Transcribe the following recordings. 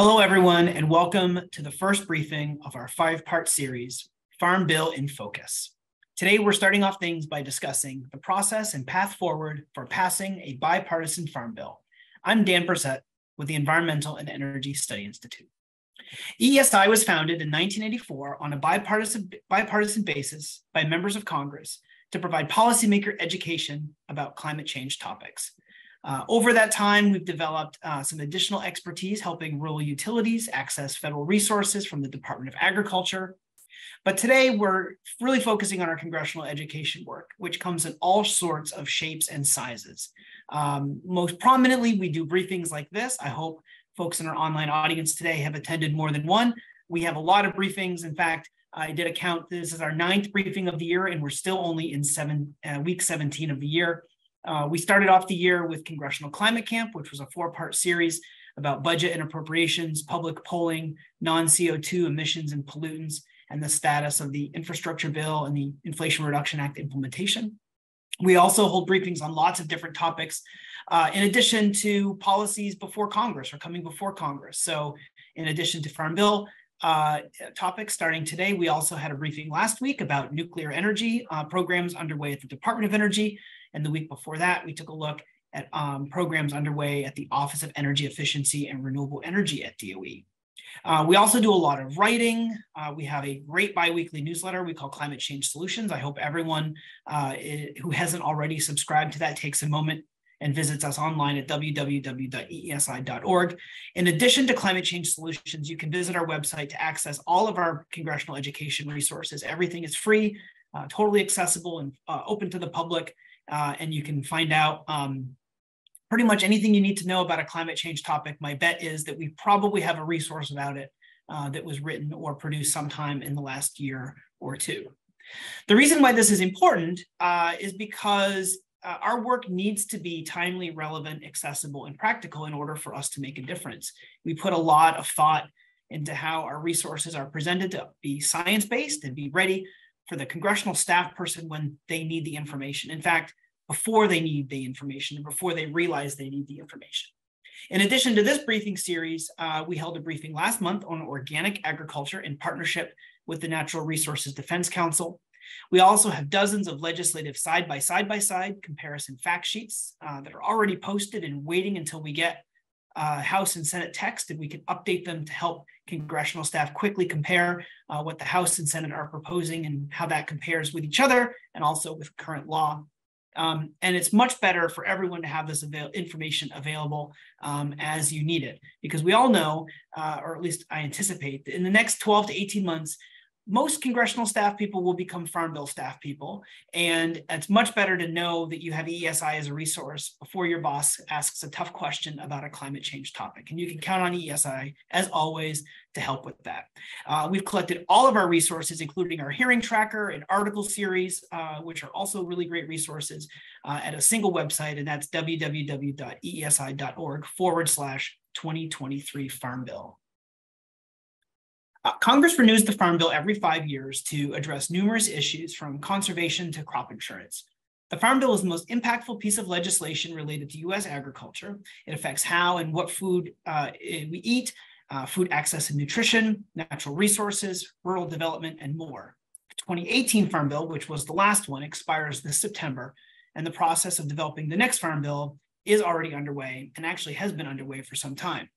Hello, everyone, and welcome to the first briefing of our five part series, Farm Bill in Focus. Today, we're starting off things by discussing the process and path forward for passing a bipartisan farm bill. I'm Dan Bresette with the Environmental and Energy Study Institute. EESI was founded in 1984 on a bipartisan, bipartisan basis by members of Congress to provide policymaker education about climate change topics. Uh, over that time, we've developed uh, some additional expertise helping rural utilities access federal resources from the Department of Agriculture. But today, we're really focusing on our congressional education work, which comes in all sorts of shapes and sizes. Um, most prominently, we do briefings like this. I hope folks in our online audience today have attended more than one. We have a lot of briefings. In fact, I did a count. This is our ninth briefing of the year, and we're still only in seven uh, week 17 of the year. Uh, we started off the year with Congressional Climate Camp, which was a four part series about budget and appropriations, public polling, non CO2 emissions and pollutants, and the status of the infrastructure bill and the Inflation Reduction Act implementation. We also hold briefings on lots of different topics, uh, in addition to policies before Congress or coming before Congress. So, in addition to Farm Bill, uh, topics starting today. We also had a briefing last week about nuclear energy uh, programs underway at the Department of Energy. And the week before that, we took a look at um, programs underway at the Office of Energy Efficiency and Renewable Energy at DOE. Uh, we also do a lot of writing. Uh, we have a great biweekly newsletter we call Climate Change Solutions. I hope everyone uh, who hasn't already subscribed to that takes a moment and visits us online at www.eesi.org. In addition to Climate Change Solutions, you can visit our website to access all of our congressional education resources. Everything is free, uh, totally accessible, and uh, open to the public uh, and you can find out um, pretty much anything you need to know about a climate change topic. My bet is that we probably have a resource about it uh, that was written or produced sometime in the last year or two. The reason why this is important uh, is because uh, our work needs to be timely, relevant, accessible, and practical in order for us to make a difference. We put a lot of thought into how our resources are presented to be science-based and be ready for the congressional staff person when they need the information. In fact, before they need the information and before they realize they need the information. In addition to this briefing series, uh, we held a briefing last month on organic agriculture in partnership with the Natural Resources Defense Council. We also have dozens of legislative side by side by side comparison fact sheets uh, that are already posted and waiting until we get uh, House and Senate text, and we can update them to help congressional staff quickly compare uh, what the House and Senate are proposing and how that compares with each other and also with current law. Um, and it's much better for everyone to have this avail- information available um, as you need it, because we all know, uh, or at least I anticipate, that in the next 12 to 18 months, most congressional staff people will become Farm Bill staff people. And it's much better to know that you have ESI as a resource before your boss asks a tough question about a climate change topic. And you can count on ESI, as always, to help with that. Uh, we've collected all of our resources, including our hearing tracker and article series, uh, which are also really great resources uh, at a single website, and that's www.eesi.org forward slash 2023 Farm Bill. Uh, Congress renews the Farm Bill every five years to address numerous issues from conservation to crop insurance. The Farm Bill is the most impactful piece of legislation related to US agriculture. It affects how and what food uh, we eat, uh, food access and nutrition, natural resources, rural development, and more. The 2018 Farm Bill, which was the last one, expires this September, and the process of developing the next Farm Bill is already underway and actually has been underway for some time.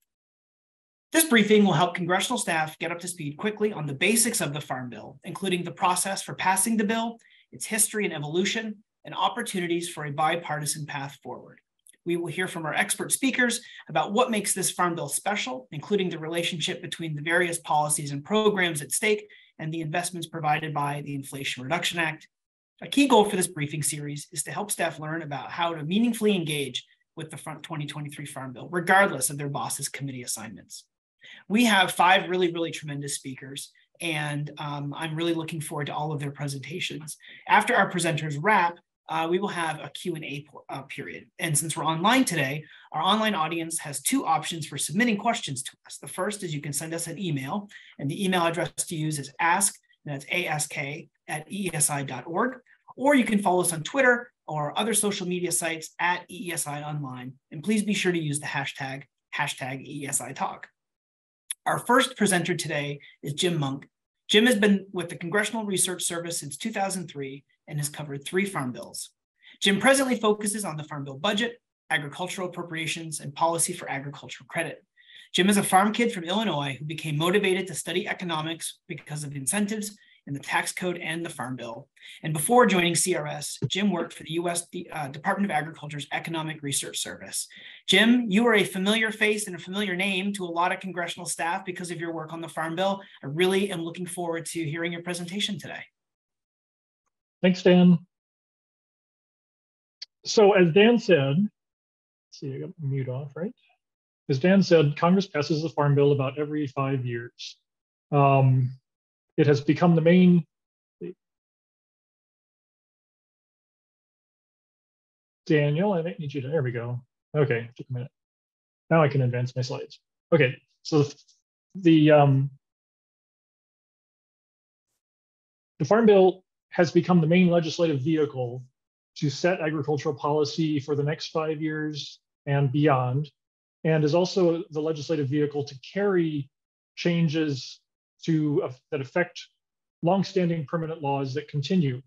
This briefing will help congressional staff get up to speed quickly on the basics of the Farm Bill, including the process for passing the bill, its history and evolution, and opportunities for a bipartisan path forward. We will hear from our expert speakers about what makes this Farm Bill special, including the relationship between the various policies and programs at stake and the investments provided by the Inflation Reduction Act. A key goal for this briefing series is to help staff learn about how to meaningfully engage with the 2023 Farm Bill, regardless of their boss's committee assignments. We have five really, really tremendous speakers, and um, I'm really looking forward to all of their presentations. After our presenters wrap, uh, we will have a Q&A uh, period. And since we're online today, our online audience has two options for submitting questions to us. The first is you can send us an email, and the email address to use is ask, and that's ask at eesi.org, or you can follow us on Twitter or other social media sites at EESI Online. And please be sure to use the hashtag, hashtag EESI Talk. Our first presenter today is Jim Monke. Jim has been with the Congressional Research Service since 2003 and has covered three farm bills. Jim presently focuses on the Farm Bill budget, agricultural appropriations, and policy for agricultural credit. Jim is a farm kid from Illinois who became motivated to study economics because of incentives in the tax code and the Farm Bill. And before joining CRS, Jim worked for the US uh, Department of Agriculture's Economic Research Service. Jim, you are a familiar face and a familiar name to a lot of congressional staff because of your work on the Farm Bill. I really am looking forward to hearing your presentation today. Thanks, Dan. So as Dan said, see, I got mute off, right? As Dan said, Congress passes the Farm Bill about every five years. Um, it has become the main Daniel, I need you to, there we go. Okay, took a minute. Now I can advance my slides. Okay, so the, um, the Farm Bill has become the main legislative vehicle to set agricultural policy for the next five years and beyond, and is also the legislative vehicle to carry changes to uh, that affect longstanding permanent laws that continue.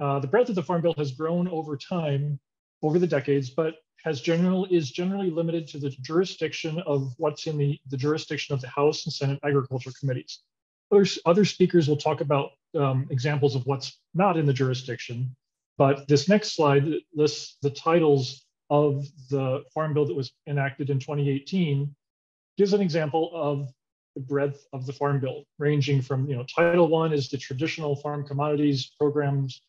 Uh, the breadth of the Farm Bill has grown over time, over the decades, but has general is generally limited to the jurisdiction of what's in the, the jurisdiction of the House and Senate Agriculture Committees. Other, other speakers will talk about um, examples of what's not in the jurisdiction, but this next slide lists the titles of the Farm Bill that was enacted in 2018, gives an example of the breadth of the Farm Bill, ranging from, you know, Title One is the traditional farm commodities programs,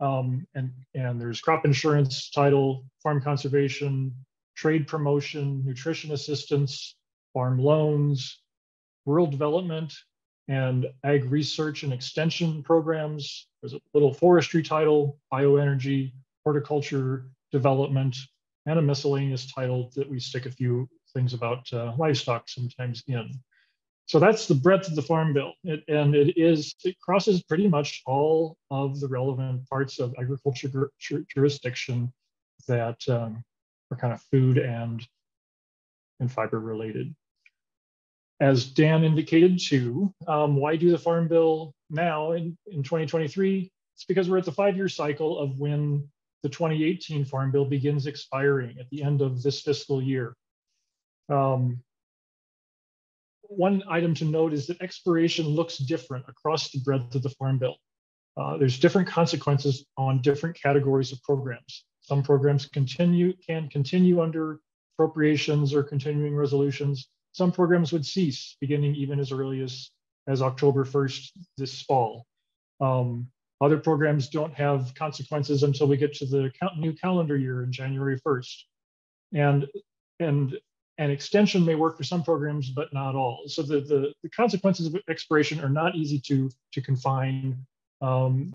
um, and, and there's crop insurance, title, farm conservation, trade promotion, nutrition assistance, farm loans, rural development, and ag research and extension programs. There's a little forestry title, bioenergy, horticulture development, and a miscellaneous title that we stick a few things about uh, livestock sometimes in. So that's the breadth of the Farm Bill. It, and it is, it crosses pretty much all of the relevant parts of agriculture jurisdiction that um, are kind of food and, and fiber related. As Dan indicated too, um, why do the Farm Bill now in, in 2023? It's because we're at the five-year cycle of when the 2018 Farm Bill begins expiring at the end of this fiscal year. Um, one item to note is that expiration looks different across the breadth of the Farm Bill. Uh, there's different consequences on different categories of programs. Some programs continue can continue under appropriations or continuing resolutions. Some programs would cease beginning even as early as, as October 1st this fall. Um, other programs don't have consequences until we get to the new calendar year in January 1st. And, and an extension may work for some programs, but not all. So the, the, the consequences of expiration are not easy to, to confine. Um,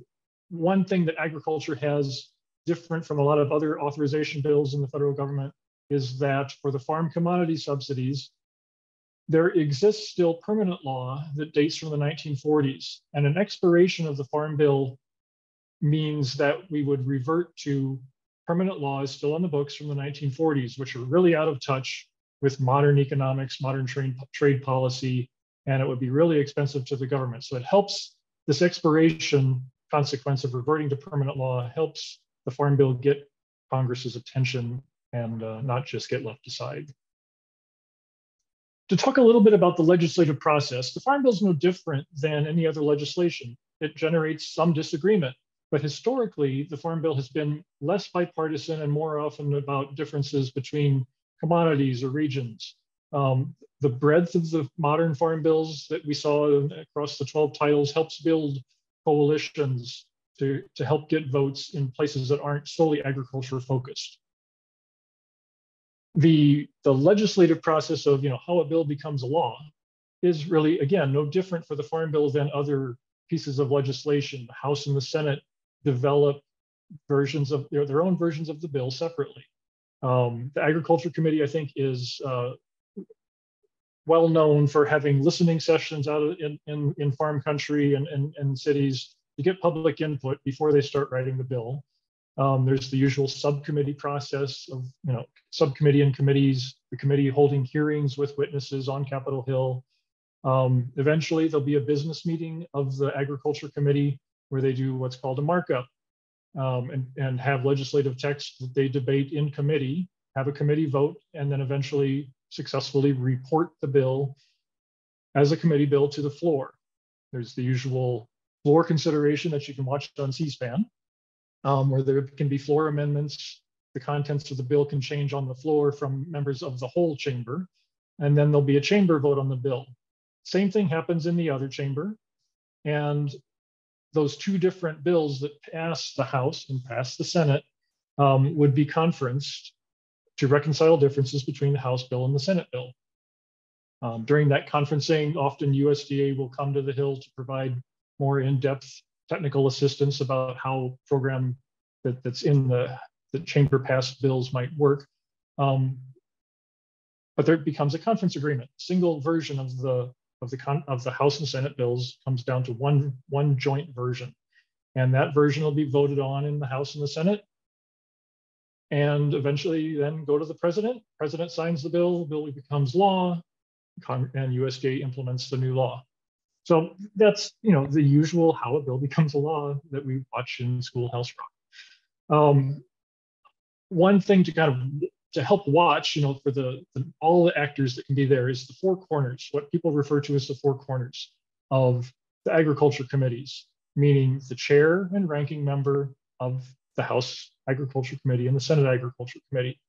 one thing that agriculture has different from a lot of other authorization bills in the federal government is that for the farm commodity subsidies, there exists still permanent law that dates from the 1940s. And an expiration of the Farm Bill means that we would revert to permanent laws still on the books from the 1940s, which are really out of touch with modern economics, modern trade, trade policy, and it would be really expensive to the government. So it helps this expiration consequence of reverting to permanent law helps the Farm Bill get Congress's attention and uh, not just get left aside. To talk a little bit about the legislative process, the Farm Bill is no different than any other legislation. It generates some disagreement, but historically, the Farm Bill has been less bipartisan and more often about differences between commodities or regions. Um, the breadth of the modern farm bills that we saw across the 12 titles helps build coalitions to, to help get votes in places that aren't solely agriculture focused. The, the legislative process of you know, how a bill becomes a law is really, again, no different for the Farm Bill than other pieces of legislation. The House and the Senate develop versions of their, their own versions of the bill separately. Um, the Agriculture Committee, I think, is uh, well known for having listening sessions out in, in, in farm country and, and, and cities to get public input before they start writing the bill. Um, there's the usual subcommittee process of, you know, subcommittee and committees, the committee holding hearings with witnesses on Capitol Hill. Um, eventually, there'll be a business meeting of the Agriculture Committee where they do what's called a markup um, and, and have legislative text that they debate in committee, have a committee vote, and then eventually successfully report the bill as a committee bill to the floor. There's the usual floor consideration that you can watch on C-SPAN, um, where there can be floor amendments. The contents of the bill can change on the floor from members of the whole chamber, and then there'll be a chamber vote on the bill. Same thing happens in the other chamber, and those two different bills that pass the House and pass the Senate um, would be conferenced to reconcile differences between the House bill and the Senate bill. Um, during that conferencing, often USDA will come to the Hill to provide more in-depth technical assistance about how program that, that's in the, the chamber passed bills might work. Um, but there becomes a conference agreement. Single version of the of the con of the House and Senate bills comes down to one one joint version, and that version will be voted on in the House and the Senate, and eventually then go to the president. President signs the bill, bill becomes law, and USDA implements the new law. So that's you know the usual how a bill becomes a law that we watch in Schoolhouse Rock. Um, one thing to kind of to help watch, you know, for the, the, all the actors that can be there is the four corners, what people refer to as the four corners of the agriculture committees, meaning the chair and ranking member of the House Agriculture Committee and the Senate Agriculture Committee.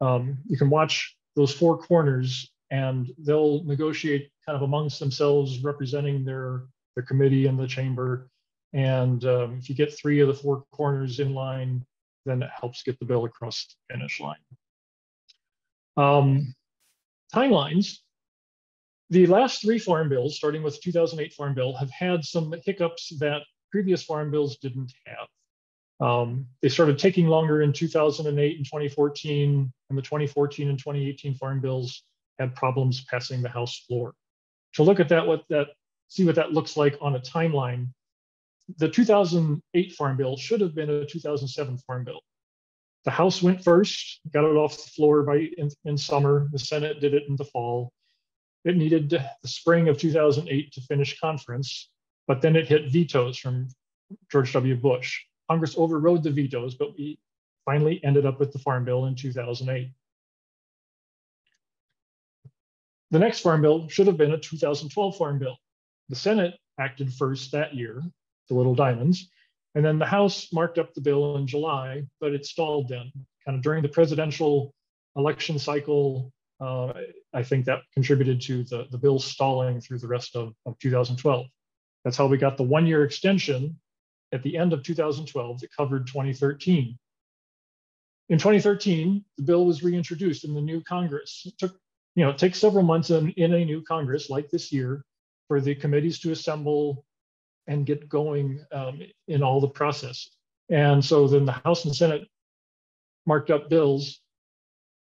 Um, you can watch those four corners and they'll negotiate kind of amongst themselves representing their, their committee and the chamber. And um, if you get three of the four corners in line, then it helps get the bill across the finish line. Um, timelines. The last three farm bills, starting with 2008 Farm Bill, have had some hiccups that previous farm bills didn't have. Um, they started taking longer in 2008 and 2014, and the 2014 and 2018 farm bills had problems passing the House floor. To look at that, what that see what that looks like on a timeline, the 2008 farm bill should have been a 2007 farm bill. The House went first, got it off the floor by in, in summer. The Senate did it in the fall. It needed the spring of 2008 to finish conference, but then it hit vetoes from George W. Bush. Congress overrode the vetoes, but we finally ended up with the Farm Bill in 2008. The next Farm Bill should have been a 2012 Farm Bill. The Senate acted first that year, the Little Diamonds, and then the House marked up the bill in July, but it stalled then. Kind of during the presidential election cycle, uh, I think that contributed to the, the bill stalling through the rest of, of 2012. That's how we got the one year extension at the end of 2012 that covered 2013. In 2013, the bill was reintroduced in the new Congress. It took, you know, it takes several months in, in a new Congress like this year for the committees to assemble, and get going um, in all the process. And so then the House and Senate marked up bills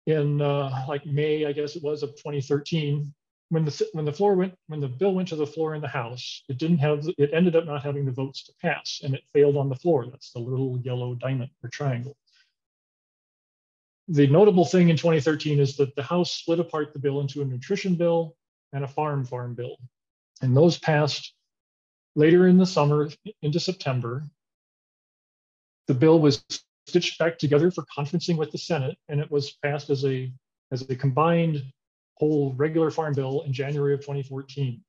in uh, like May, I guess it was, of 2013. When the when the floor went when the bill went to the floor in the House, it didn't have it ended up not having the votes to pass, and it failed on the floor. That's the little yellow diamond or triangle. The notable thing in 2013 is that the House split apart the bill into a nutrition bill and a farm farm bill, and those passed Later in the summer, into September, the bill was stitched back together for conferencing with the Senate, and it was passed as a as a combined whole regular farm bill in January of 2014.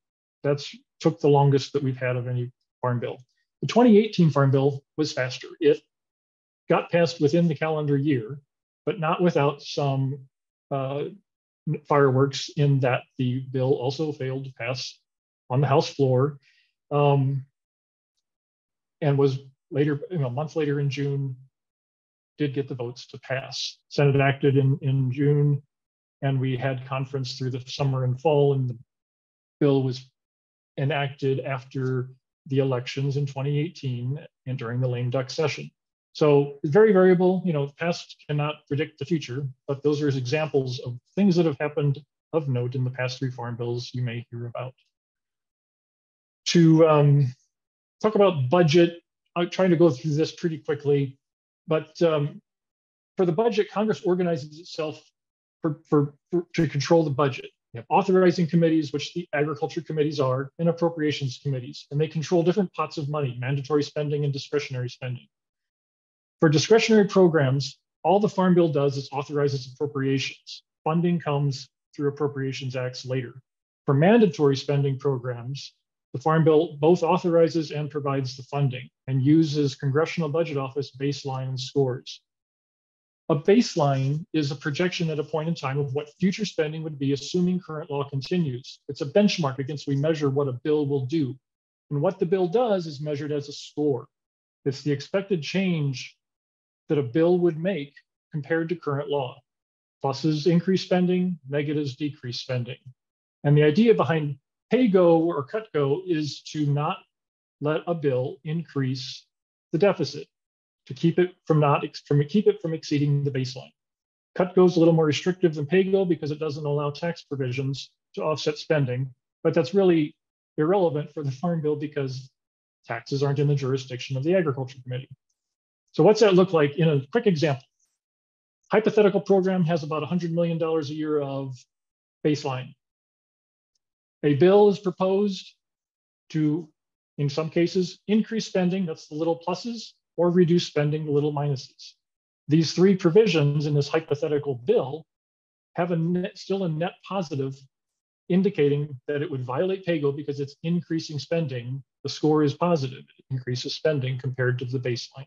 That's took the longest that we've had of any farm bill. The 2018 farm bill was faster. It got passed within the calendar year, but not without some uh, fireworks in that the bill also failed to pass on the House floor um, and was later, you know, a month later in June, did get the votes to pass. Senate acted in, in June, and we had conference through the summer and fall, and the bill was enacted after the elections in 2018 and during the lame duck session. So very variable. You know, past cannot predict the future, but those are examples of things that have happened of note in the past three farm bills you may hear about to um, talk about budget. I'm trying to go through this pretty quickly. but um, for the budget, Congress organizes itself for, for, for, to control the budget. You have authorizing committees, which the agriculture committees are, and appropriations committees, and they control different pots of money, mandatory spending and discretionary spending. For discretionary programs, all the Farm Bill does is authorizes appropriations. Funding comes through appropriations acts later. For mandatory spending programs, the Farm Bill both authorizes and provides the funding and uses Congressional Budget Office baseline scores. A baseline is a projection at a point in time of what future spending would be, assuming current law continues. It's a benchmark against we measure what a bill will do. And what the bill does is measured as a score. It's the expected change that a bill would make compared to current law. Pluses increase spending, negatives decrease spending. And the idea behind pay go or cut go is to not let a bill increase the deficit, to keep it from not from keep it from exceeding the baseline. Cut go is a little more restrictive than pay go because it doesn't allow tax provisions to offset spending, but that's really irrelevant for the farm bill because taxes aren't in the jurisdiction of the agriculture committee. So what's that look like in a quick example? Hypothetical program has about $100 million a year of baseline. A bill is proposed to, in some cases, increase spending, that's the little pluses, or reduce spending, the little minuses. These three provisions in this hypothetical bill have a net, still a net positive indicating that it would violate PAYGO because it's increasing spending. The score is positive, it increases spending compared to the baseline.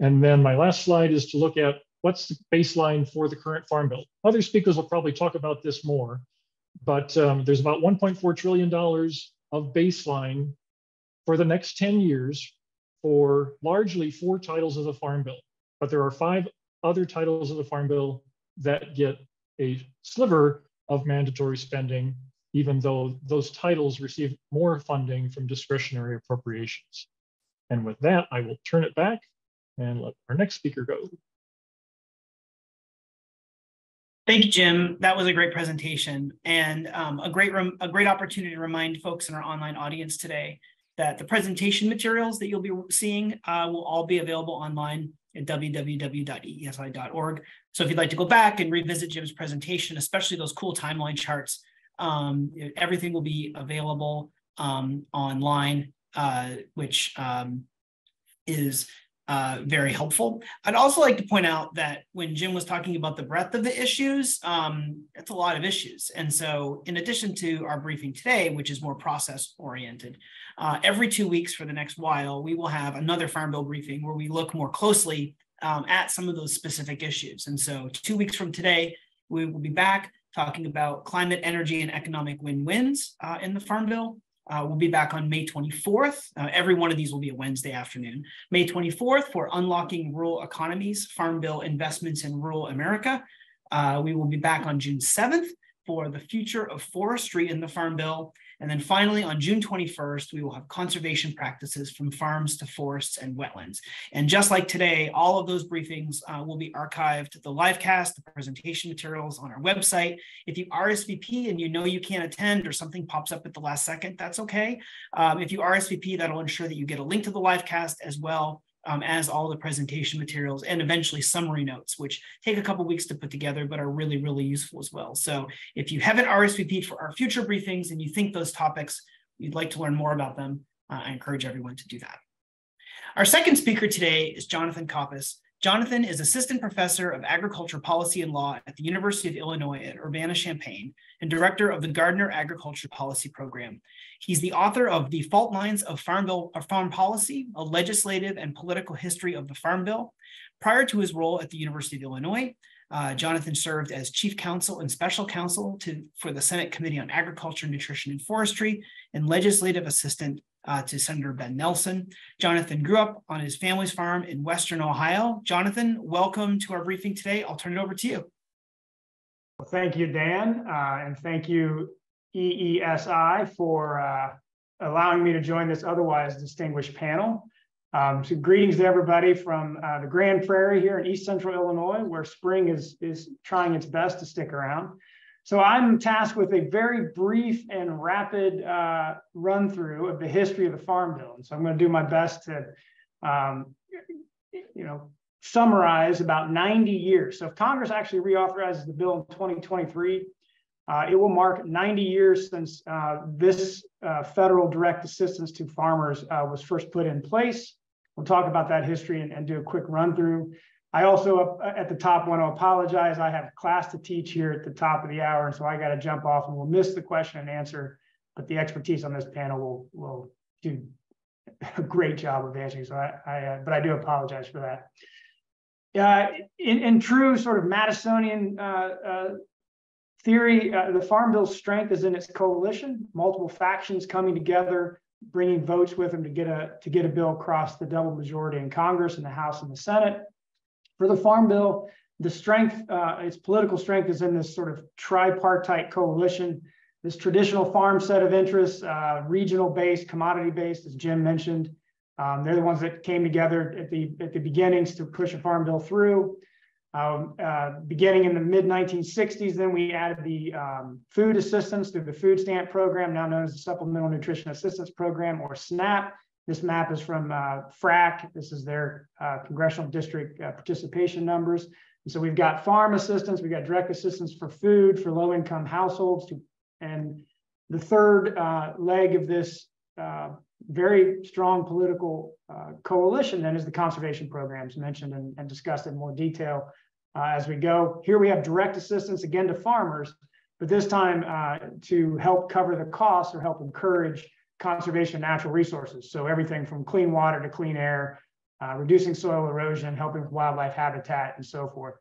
And then my last slide is to look at what's the baseline for the current farm bill. Other speakers will probably talk about this more, but um, there's about $1.4 trillion of baseline for the next 10 years for largely four titles of the farm bill. But there are five other titles of the farm bill that get a sliver of mandatory spending, even though those titles receive more funding from discretionary appropriations. And with that, I will turn it back and let our next speaker go. Thank you, Jim. That was a great presentation and um, a great a great opportunity to remind folks in our online audience today that the presentation materials that you'll be seeing uh, will all be available online at www.eesi.org. So if you'd like to go back and revisit Jim's presentation, especially those cool timeline charts, um, everything will be available um, online, uh, which um, is uh, very helpful. I'd also like to point out that when Jim was talking about the breadth of the issues, um, it's a lot of issues. And so, in addition to our briefing today, which is more process oriented, uh, every two weeks for the next while, we will have another Farm Bill briefing where we look more closely um, at some of those specific issues. And so, two weeks from today, we will be back talking about climate, energy, and economic win wins uh, in the Farm Bill. Uh, we'll be back on May 24th. Uh, every one of these will be a Wednesday afternoon. May 24th for Unlocking Rural Economies, Farm Bill Investments in Rural America. Uh, we will be back on June 7th for the future of forestry in the Farm Bill. And then finally, on June 21st, we will have conservation practices from farms to forests and wetlands. And just like today, all of those briefings uh, will be archived, the live cast, the presentation materials on our website. If you RSVP and you know you can't attend or something pops up at the last second, that's okay. Um, if you RSVP, that'll ensure that you get a link to the live cast as well um, as all the presentation materials and eventually summary notes, which take a couple weeks to put together, but are really, really useful as well. So if you haven't RSVP'd for our future briefings and you think those topics, you'd like to learn more about them, uh, I encourage everyone to do that. Our second speaker today is Jonathan Coppess. Jonathan is Assistant Professor of Agriculture Policy and Law at the University of Illinois at Urbana-Champaign and Director of the Gardner Agriculture Policy Program. He's the author of The Fault Lines of Farm Bill or Farm Policy, a legislative and political history of the Farm Bill. Prior to his role at the University of Illinois, uh, Jonathan served as chief counsel and special counsel to, for the Senate Committee on Agriculture, Nutrition, and Forestry and legislative assistant uh, to Senator Ben Nelson. Jonathan grew up on his family's farm in Western Ohio. Jonathan, welcome to our briefing today. I'll turn it over to you. Well, thank you, Dan, uh, and thank you, EESI, for uh, allowing me to join this otherwise distinguished panel. Um, so greetings to everybody from uh, the Grand Prairie here in East Central Illinois, where spring is, is trying its best to stick around. So I'm tasked with a very brief and rapid uh, run through of the history of the Farm Bill. And so I'm going to do my best to um, you know, summarize about 90 years. So if Congress actually reauthorizes the bill in 2023, uh, it will mark 90 years since uh, this uh, federal direct assistance to farmers uh, was first put in place. We'll talk about that history and, and do a quick run through. I also, uh, at the top, want to apologize. I have class to teach here at the top of the hour, and so I got to jump off and we'll miss the question and answer. But the expertise on this panel will will do a great job of answering. So I, I uh, but I do apologize for that. Uh, in, in true sort of Madisonian uh, uh, theory, uh, the Farm Bill's strength is in its coalition, multiple factions coming together, bringing votes with them to get a to get a bill across the double majority in Congress and the House and the Senate. For the Farm Bill, the strength, uh, its political strength is in this sort of tripartite coalition, this traditional farm set of interests, uh, regional based, commodity based, as Jim mentioned, um, they're the ones that came together at the at the beginnings to push a farm bill through. Um, uh, beginning in the mid 1960s, then we added the um, food assistance through the food stamp program, now known as the Supplemental Nutrition Assistance Program or SNAP. This map is from uh, FRAC. This is their uh, congressional district uh, participation numbers. And so we've got farm assistance, we've got direct assistance for food for low income households. To, and the third uh, leg of this uh, very strong political uh, coalition then is the conservation programs mentioned and, and discussed in more detail as we go. Here we have direct assistance again to farmers, but this time to help cover the costs or help encourage conservation of natural resources. So everything from clean water to clean air, uh, reducing soil erosion, helping with wildlife habitat and so forth.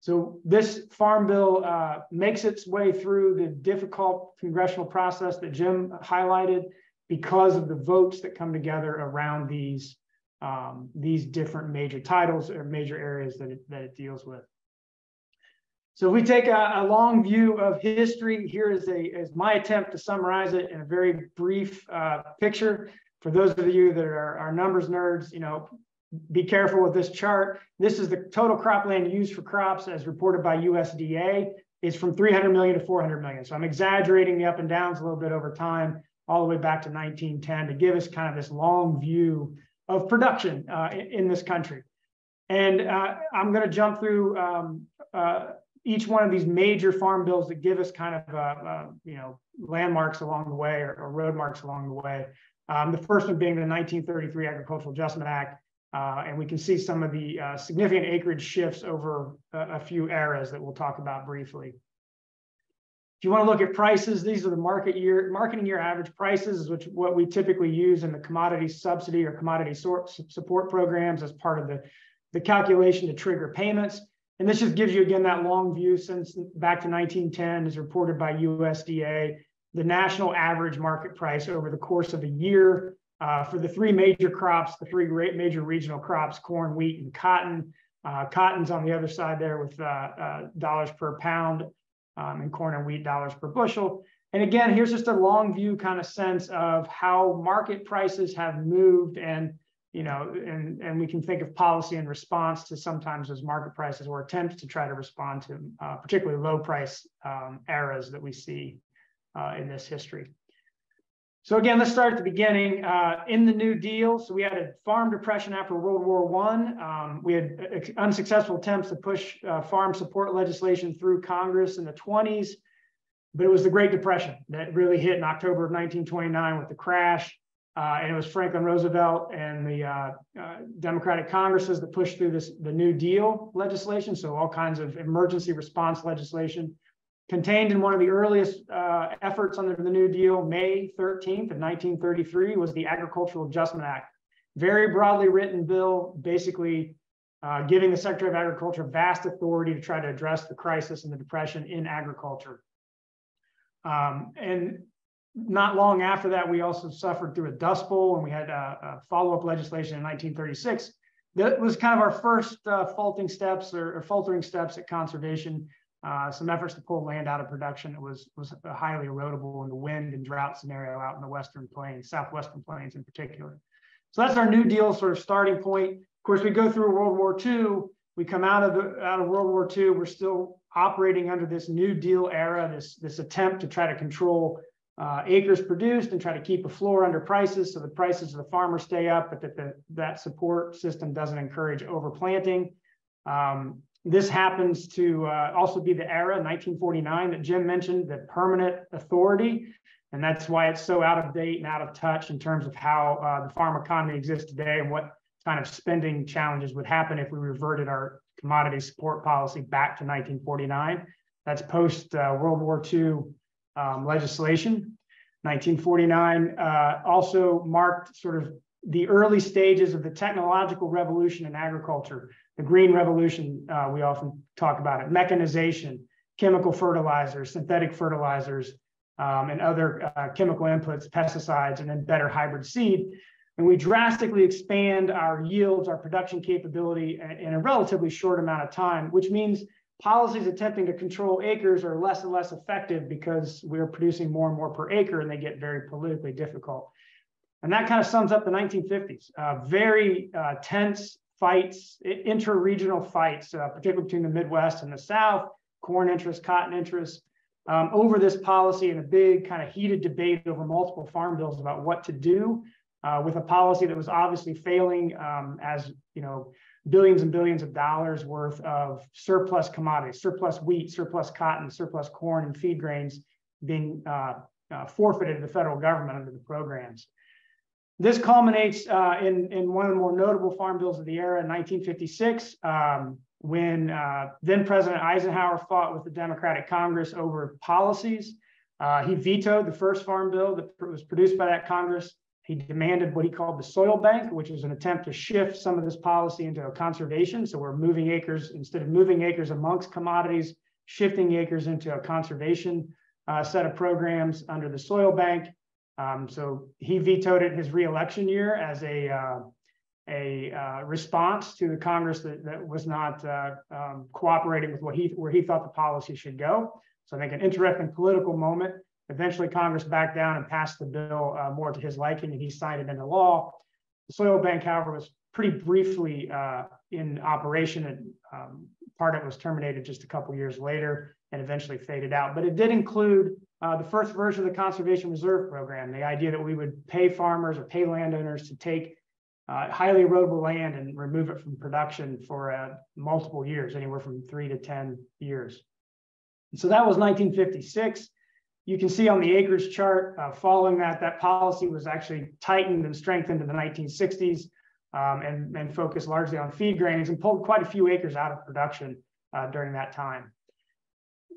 So this farm bill uh, makes its way through the difficult congressional process that Jim highlighted because of the votes that come together around these um, these different major titles or major areas that it, that it deals with. So if we take a, a, long view of history. Here is a is my attempt to summarize it in a very brief uh, picture. For those of you that are, are numbers nerds, you know, be careful with this chart. This is the total cropland used for crops as reported by USDA. It's from 300 million to 400 million. So I'm exaggerating the up and downs a little bit over time all the way back to 1910 to give us kind of this long view of production uh, in, in, this country. And uh, I'm going to jump through um, uh, each one of these major farm bills that give us kind of uh, uh, you know landmarks along the way or, or road marks along the way. Um, the first one being the 1933 Agricultural Adjustment Act. Uh, and we can see some of the significant acreage shifts over a, a few eras that we'll talk about briefly If you want to look at prices, these are the market year, marketing year average prices, which what we typically use in the commodity subsidy or commodity support programs as part of the, the calculation to trigger payments. And this just gives you again that long view since back to 1910 is reported by USDA, the national average market price over the course of a year uh, for the three major crops, the three major regional crops, corn, wheat, and cotton. Uh, cotton's on the other side there with uh, uh dollars per pound um, and corn and wheat dollars per bushel. And again, here's just a long view kind of sense of how market prices have moved and you know, and, and we can think of policy in response to sometimes those market prices or attempts to try to respond to uh, particularly low price um, eras that we see uh, in this history. So again, let's start at the beginning. Uh, in the New Deal, so we had a farm depression after World War One. Um, we had unsuccessful attempts to push uh, farm support legislation through Congress in the 20s, but it was the Great Depression that really hit in October of 1929 with the crash. Uh, and it was Franklin Roosevelt and the uh, uh, Democratic Congresses that pushed through this the New Deal legislation. So all kinds of emergency response legislation Contained in one of the earliest uh, efforts under the New Deal, May 13th of 1933, was the Agricultural Adjustment Act. Very broadly written bill, basically uh, giving the Secretary of Agriculture vast authority to try to address the crisis and the depression in agriculture. Um, and not long after that, we also suffered through a Dust Bowl, and we had a, a follow-up legislation in 1936. That was kind of our first uh, faulting steps or, or faltering steps at conservation uh, some efforts to pull land out of production. It was was highly erodible in the wind and drought scenario out in the western plains, southwestern plains in particular. So that's our New Deal sort of starting point. Of course, we go through World War II. We come out of the out of World War II. We're still operating under this New Deal era, this this attempt to try to control uh, acres produced and try to keep a floor under prices so the prices of the farmers stay up, but that the, that support system doesn't encourage overplanting. Um, this happens to uh, also be the era, 1949, that Jim mentioned, the permanent authority. And that's why it's so out of date and out of touch in terms of how uh, the farm economy exists today and what kind of spending challenges would happen if we reverted our commodity support policy back to 1949. That's post uh, World War II um, legislation. 1949 uh, also marked sort of the early stages of the technological revolution in agriculture, the green revolution, uh, we often talk about it, mechanization, chemical fertilizers, synthetic fertilizers, um, and other uh, chemical inputs, pesticides, and then better hybrid seed. And we drastically expand our yields, our production capability in, in a relatively short amount of time, which means policies attempting to control acres are less and less effective because we're producing more and more per acre and they get very politically difficult. And that kind of sums up the 1950s. Uh, very uh, tense fights, inter-regional fights, uh, particularly between the Midwest and the South, corn interests, cotton interests, um, over this policy and a big kind of heated debate over multiple farm bills about what to do uh, with a policy that was obviously failing um, as, you know, billions and billions of dollars worth of surplus commodities, surplus wheat, surplus cotton, surplus corn, and feed grains being uh, uh, forfeited to the federal government under the programs. This culminates uh, in, in one of the more notable farm bills of the era in 1956, um, when uh, then President Eisenhower fought with the Democratic Congress over policies. Uh, he vetoed the first farm bill that was produced by that Congress. He demanded what he called the soil bank, which was an attempt to shift some of this policy into a conservation. So we're moving acres, instead of moving acres amongst commodities, shifting acres into a conservation uh, set of programs under the soil bank. Um, so he vetoed it his reelection year as a uh, a uh, response to the Congress that, that was not uh, um, cooperating with what he where he thought the policy should go. So I think an interesting political moment. Eventually, Congress backed down and passed the bill uh, more to his liking, and he signed it into law. The soil bank, however, was pretty briefly uh, in operation, and um, part of it was terminated just a couple years later and eventually faded out. But it did include uh, the first version of the Conservation Reserve Program, the idea that we would pay farmers or pay landowners to take uh, highly erodible land and remove it from production for uh, multiple years, anywhere from three to 10 years. And so that was 1956. You can see on the acres chart, uh, following that, that policy was actually tightened and strengthened in the 1960s um, and, and focused largely on feed grains and pulled quite a few acres out of production uh, during that time.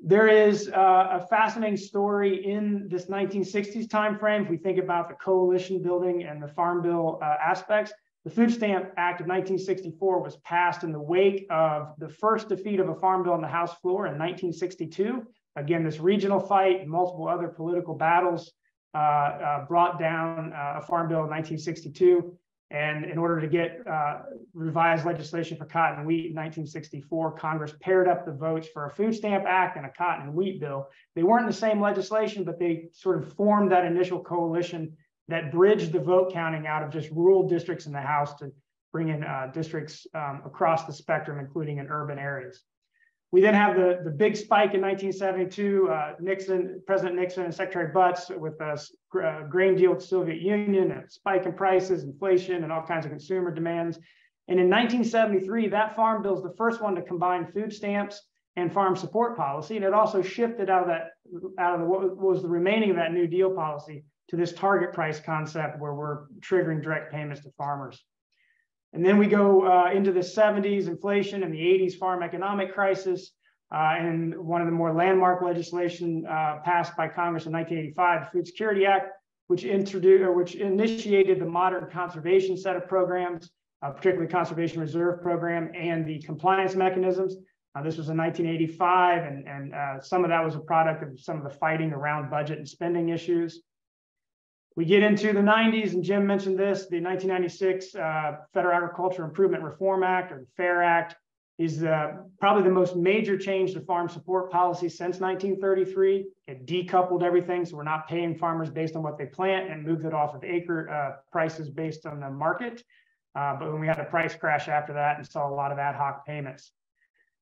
There is uh, a fascinating story in this 1960s timeframe. If we think about the coalition building and the Farm Bill uh, aspects, the Food Stamp Act of 1964 was passed in the wake of the first defeat of a farm bill on the House floor in 1962. Again, this regional fight and multiple other political battles uh, uh, brought down uh, a farm bill in 1962. And in order to get uh, revised legislation for cotton and wheat in 1964, Congress paired up the votes for a food stamp act and a cotton and wheat bill. They weren't the same legislation, but they sort of formed that initial coalition that bridged the vote counting out of just rural districts in the House to bring in uh, districts um, across the spectrum, including in urban areas. We then have the, the big spike in 1972, uh, Nixon, President Nixon and Secretary Butz with a uh, grain deal with the Soviet Union, a spike in prices, inflation, and all kinds of consumer demands. And in 1973, that farm bill is the first one to combine food stamps and farm support policy. And it also shifted out of that, out of the, what was the remaining of that New Deal policy to this target price concept where we're triggering direct payments to farmers. And then we go uh, into the 70s inflation and the 80s farm economic crisis. Uh, and one of the more landmark legislation uh, passed by Congress in 1985, the Food Security Act, which introduced or which initiated the modern conservation set of programs, uh, particularly Conservation Reserve Program and the compliance mechanisms. Uh, this was in 1985, and, and uh, some of that was a product of some of the fighting around budget and spending issues. We get into the 90s, and Jim mentioned this the 1996 uh, Federal Agriculture Improvement Reform Act, or the FAIR Act, is uh, probably the most major change to farm support policy since 1933. It decoupled everything, so we're not paying farmers based on what they plant and moved it off of acre uh, prices based on the market. Uh, but when we had a price crash after that and saw a lot of ad hoc payments.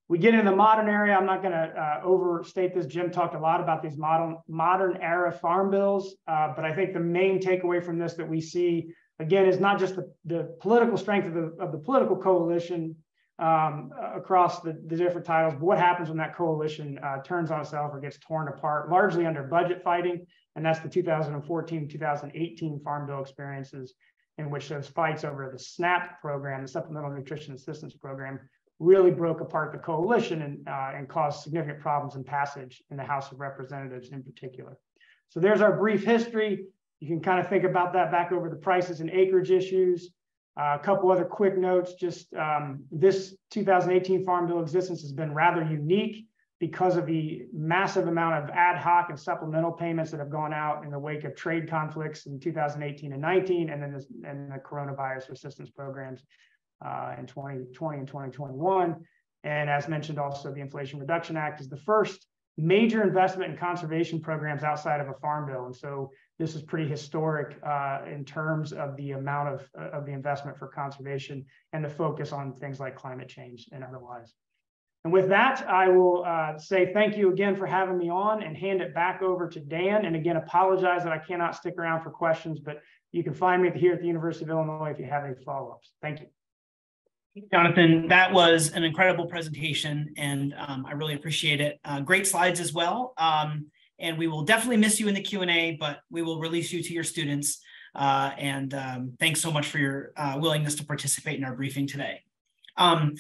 We get into the modern area. I'm not going to uh, overstate this. Jim talked a lot about these modern modern era farm bills, uh, but I think the main takeaway from this that we see again is not just the, the political strength of the of the political coalition um, across the, the different titles, but what happens when that coalition uh, turns on itself or gets torn apart, largely under budget fighting, and that's the 2014-2018 Farm Bill experiences in which those fights over the SNAP program, the Supplemental Nutrition Assistance Program, really broke apart the coalition and, uh, and caused significant problems in passage in the House of Representatives in particular. So there's our brief history. You can kind of think about that back over the prices and acreage issues. Uh, a couple other quick notes, just um, this 2018 Farm Bill existence has been rather unique because of the massive amount of ad hoc and supplemental payments that have gone out in the wake of trade conflicts in 2018 and 19, and then this, and the coronavirus assistance programs in 2020 and 2021. And as mentioned, also the Inflation Reduction Act is the first major investment in conservation programs outside of a farm bill. And so this is pretty historic uh, in terms of the amount of, of the investment for conservation and the focus on things like climate change and otherwise. And with that, I will uh, say thank you again for having me on and hand it back over to Dan. And again, apologize that I cannot stick around for questions, but you can find me here at the University of Illinois if you have any follow-ups. Thank you. Jonathan, that was an incredible presentation, and um, I really appreciate it. Uh, great slides as well. Um, and we will definitely miss you in the Q&A, but we will release you to your students. Uh, and um, thanks so much for your uh, willingness to participate in our briefing today. Um,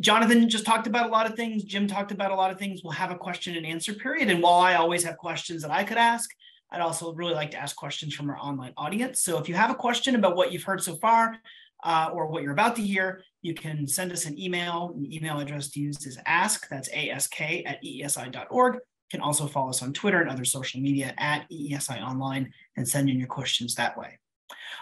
Jonathan just talked about a lot of things. Jim talked about a lot of things. We'll have a question and answer period. And while I always have questions that I could ask, I'd also really like to ask questions from our online audience. So if you have a question about what you've heard so far, uh, or what you're about to hear, you can send us an email. The email address used is ask, that's ask at eesi.org. You can also follow us on Twitter and other social media at EESI Online and send in your questions that way.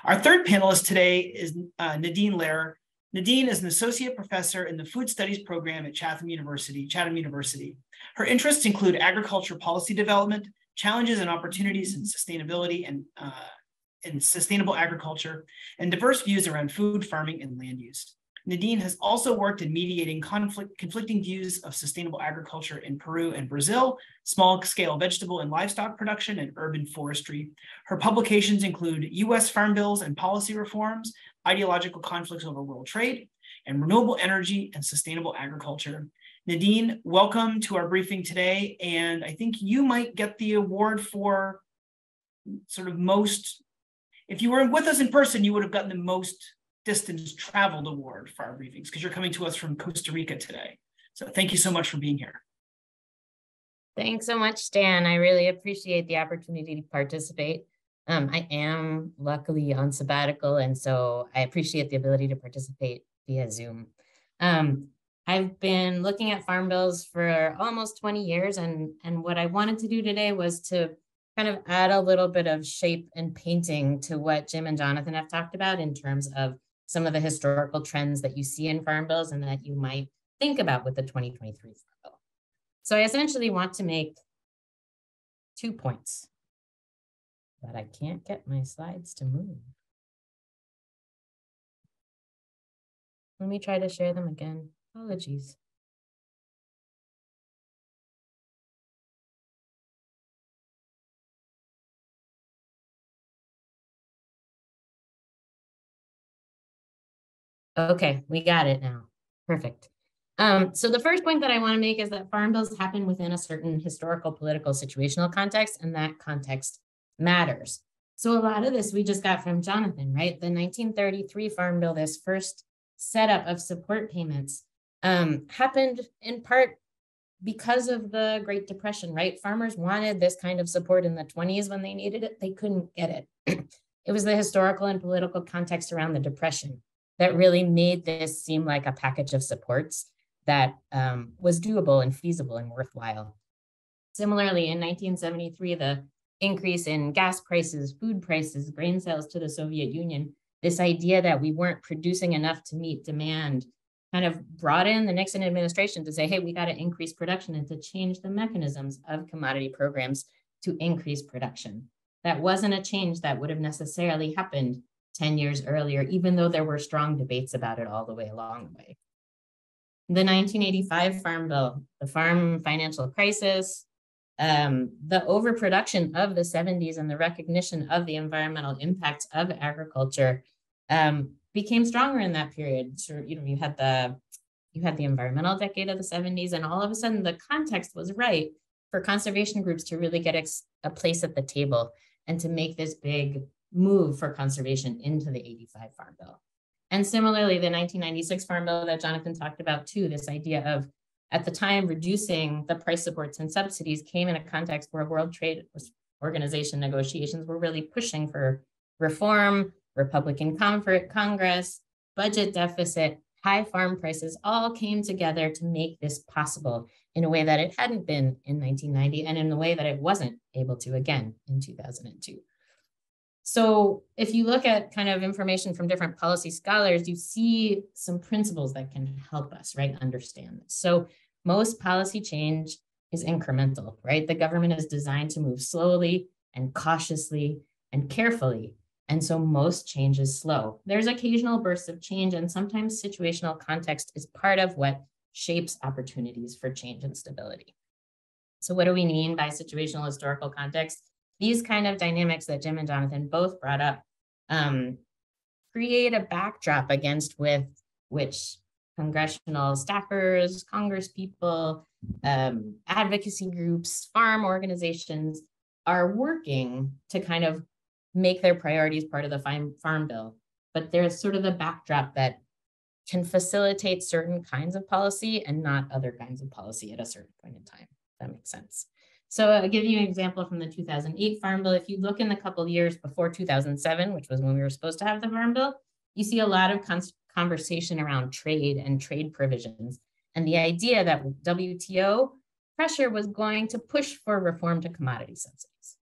Our third panelist today is uh, Nadine Lehrer. Nadine is an associate professor in the Food Studies program at Chatham University, Chatham University. Her interests include agriculture policy development, challenges and opportunities in sustainability and uh, in sustainable agriculture, and diverse views around food, farming, and land use. Nadine has also worked in mediating conflict, conflicting views of sustainable agriculture in Peru and Brazil, small scale vegetable and livestock production, and urban forestry. Her publications include US farm bills and policy reforms, ideological conflicts over world trade, and renewable energy and sustainable agriculture. Nadine, welcome to our briefing today. And I think you might get the award for sort of most if you were with us in person, you would have gotten the most distance traveled award for our briefings because you're coming to us from Costa Rica today. So thank you so much for being here. Thanks so much, Dan. I really appreciate the opportunity to participate. Um, I am luckily on sabbatical, and so I appreciate the ability to participate via Zoom. Um, I've been looking at farm bills for almost 20 years, and, and what I wanted to do today was to kind of add a little bit of shape and painting to what Jim and Jonathan have talked about in terms of some of the historical trends that you see in farm bills and that you might think about with the 2023 farm bill. So I essentially want to make two points, but I can't get my slides to move. Let me try to share them again. Apologies. Okay, we got it now. Perfect. Um, so the first point that I want to make is that farm bills happen within a certain historical, political, situational context, and that context matters. So a lot of this we just got from Jonathan, right? The 1933 Farm Bill, this first setup of support payments, um, happened in part because of the Great Depression, right? Farmers wanted this kind of support in the 20s when they needed it, they couldn't get it. it was the historical and political context around the Depression that really made this seem like a package of supports that um, was doable and feasible and worthwhile. Similarly, in 1973, the increase in gas prices, food prices, grain sales to the Soviet Union, this idea that we weren't producing enough to meet demand kind of brought in the Nixon administration to say, hey, we got to increase production and to change the mechanisms of commodity programs to increase production. That wasn't a change that would have necessarily happened 10 years earlier, even though there were strong debates about it all the way along the way. the 1985 Farm Bill, the farm financial crisis, um, the overproduction of the 70s and the recognition of the environmental impacts of agriculture um, became stronger in that period. So, you know, you had the you had the environmental decade of the 70s, and all of a sudden the context was right for conservation groups to really get a place at the table and to make this big move for conservation into the 85 Farm Bill. And similarly, the 1996 Farm Bill that Jonathan talked about too, this idea of at the time reducing the price supports and subsidies came in a context where World Trade Organization negotiations were really pushing for reform, Republican Congress, budget deficit, high farm prices all came together to make this possible in a way that it hadn't been in 1990 and in a way that it wasn't able to again in 2002. So if you look at kind of information from different policy scholars, you see some principles that can help us, right, understand this. So most policy change is incremental, right? The government is designed to move slowly and cautiously and carefully. And so most change is slow. There's occasional bursts of change, and sometimes situational context is part of what shapes opportunities for change and stability. So, what do we mean by situational historical context? These kind of dynamics that Jim and Jonathan both brought up um, create a backdrop against with which congressional staffers, congresspeople, um, advocacy groups, farm organizations are working to kind of make their priorities part of the farm bill. But there's sort of the backdrop that can facilitate certain kinds of policy and not other kinds of policy at a certain point in time. That makes sense. So I'll give you an example from the 2008 Farm Bill. If you look in the couple years before 2007, which was when we were supposed to have the Farm Bill, you see a lot of conversation around trade and trade provisions and the idea that WTO pressure was going to push for reform to commodity subsidies.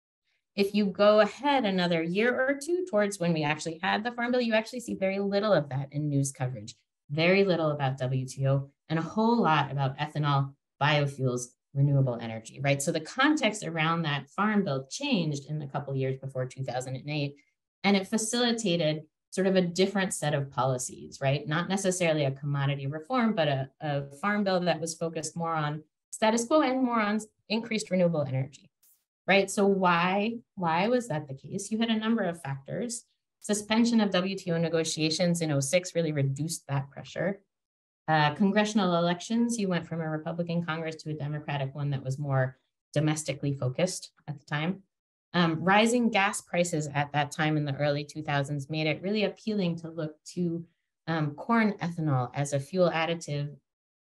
If you go ahead another year or two towards when we actually had the Farm Bill, you actually see very little of that in news coverage, very little about WTO, and a whole lot about ethanol, biofuels, renewable energy, right? So the context around that farm bill changed in the couple years before 2008, and it facilitated sort of a different set of policies, right? Not necessarily a commodity reform, but a, a farm bill that was focused more on status quo and more on increased renewable energy, right? So why why was that the case? You had a number of factors. Suspension of WTO negotiations in 06 really reduced that pressure. Uh, congressional elections, you went from a Republican Congress to a Democratic one that was more domestically focused at the time. Um, rising gas prices at that time in the early 2000s made it really appealing to look to um, corn ethanol as a fuel additive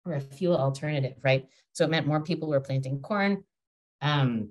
or a fuel alternative, right? So it meant more people were planting corn. Um,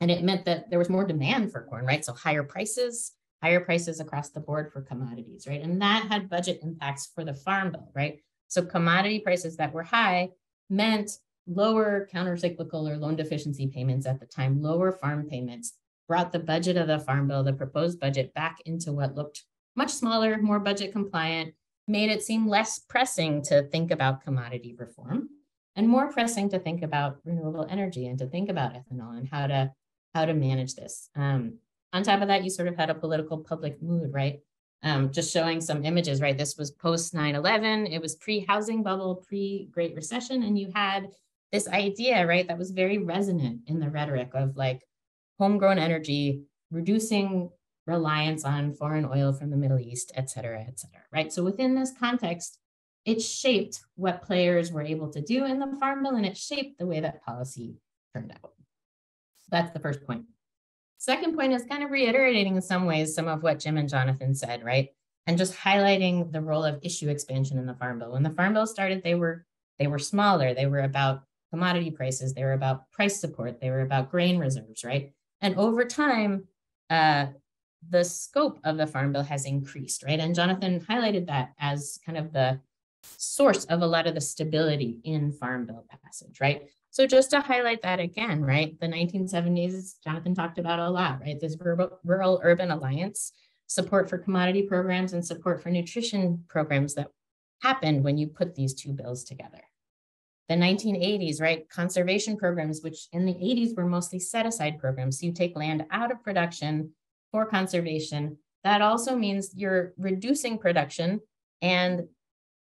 and it meant that there was more demand for corn, right? So higher prices, higher prices across the board for commodities, right? And that had budget impacts for the farm bill, right? So commodity prices that were high meant lower countercyclical or loan deficiency payments at the time, lower farm payments, brought the budget of the farm bill, the proposed budget, back into what looked much smaller, more budget compliant, made it seem less pressing to think about commodity reform and more pressing to think about renewable energy and to think about ethanol and how to how to manage this. Um, on top of that, you sort of had a political public mood, right? Um, just showing some images, right? This was post 9 11. It was pre housing bubble, pre Great Recession. And you had this idea, right, that was very resonant in the rhetoric of like homegrown energy, reducing reliance on foreign oil from the Middle East, et cetera, et cetera, right? So within this context, it shaped what players were able to do in the Farm Bill and it shaped the way that policy turned out. That's the first point. Second point is kind of reiterating in some ways some of what Jim and Jonathan said, right? And just highlighting the role of issue expansion in the Farm Bill. When the Farm Bill started, they were they were smaller. They were about commodity prices. They were about price support. They were about grain reserves, right? And over time, uh, the scope of the Farm Bill has increased, right? And Jonathan highlighted that as kind of the source of a lot of the stability in Farm Bill passage, right? So just to highlight that again, right? The 1970s, Jonathan talked about a lot, right? This rural urban alliance, support for commodity programs and support for nutrition programs that happened when you put these two bills together. The 1980s, right? Conservation programs, which in the 80s were mostly set aside programs. So you take land out of production for conservation. That also means you're reducing production and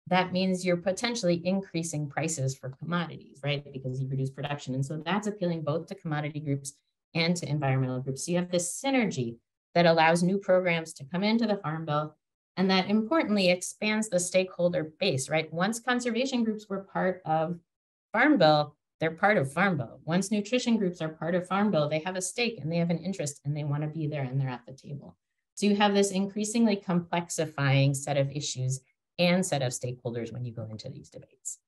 that means you're potentially increasing prices for commodities, right? Because you reduce production. And so that's appealing both to commodity groups and to environmental groups. So you have this synergy that allows new programs to come into the Farm Bill and that importantly expands the stakeholder base, right? Once conservation groups were part of Farm Bill, they're part of Farm Bill. Once nutrition groups are part of Farm Bill, they have a stake and they have an interest and they want to be there and they're at the table. So you have this increasingly complexifying set of issues and set of stakeholders when you go into these debates.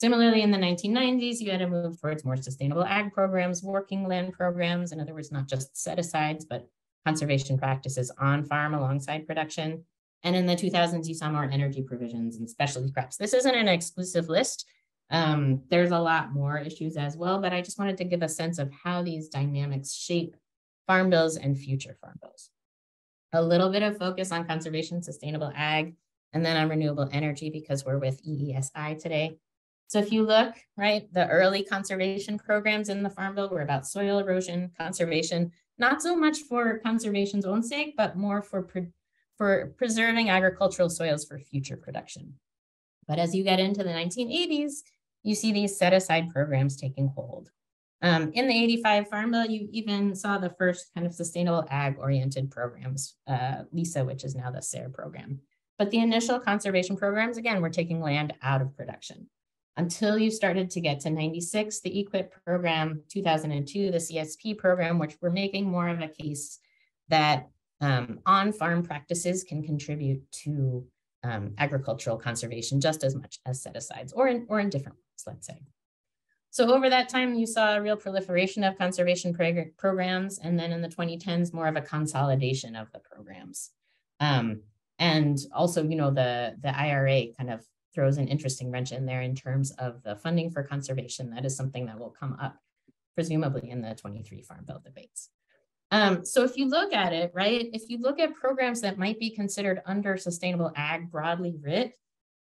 Similarly, in the 1990s, you had to move towards more sustainable ag programs, working land programs, in other words, not just set asides, but conservation practices on farm alongside production. And in the 2000s, you saw more energy provisions and specialty crops. This isn't an exclusive list. Um, there's a lot more issues as well, but I just wanted to give a sense of how these dynamics shape farm bills and future farm bills. A little bit of focus on conservation, sustainable ag, and then on renewable energy because we're with EESI today. So if you look, right, the early conservation programs in the Farm Bill were about soil erosion conservation, not so much for conservation's own sake, but more for, pre for preserving agricultural soils for future production. But as you get into the 1980s, you see these set aside programs taking hold. Um, in the 85 Farm Bill, you even saw the first kind of sustainable ag oriented programs, uh, LISA, which is now the SARE program. But the initial conservation programs, again, were taking land out of production. Until you started to get to 96, the EQIP program, 2002, the CSP program, which we're making more of a case that um, on-farm practices can contribute to um, agricultural conservation just as much as set-asides, or in, or in different ways, let's say. So over that time, you saw a real proliferation of conservation prog programs, and then in the 2010s, more of a consolidation of the programs. Um, and also, you know, the, the IRA kind of throws an interesting wrench in there in terms of the funding for conservation. That is something that will come up presumably in the 23 Farm Bill debates. Um, so if you look at it, right, if you look at programs that might be considered under sustainable ag broadly writ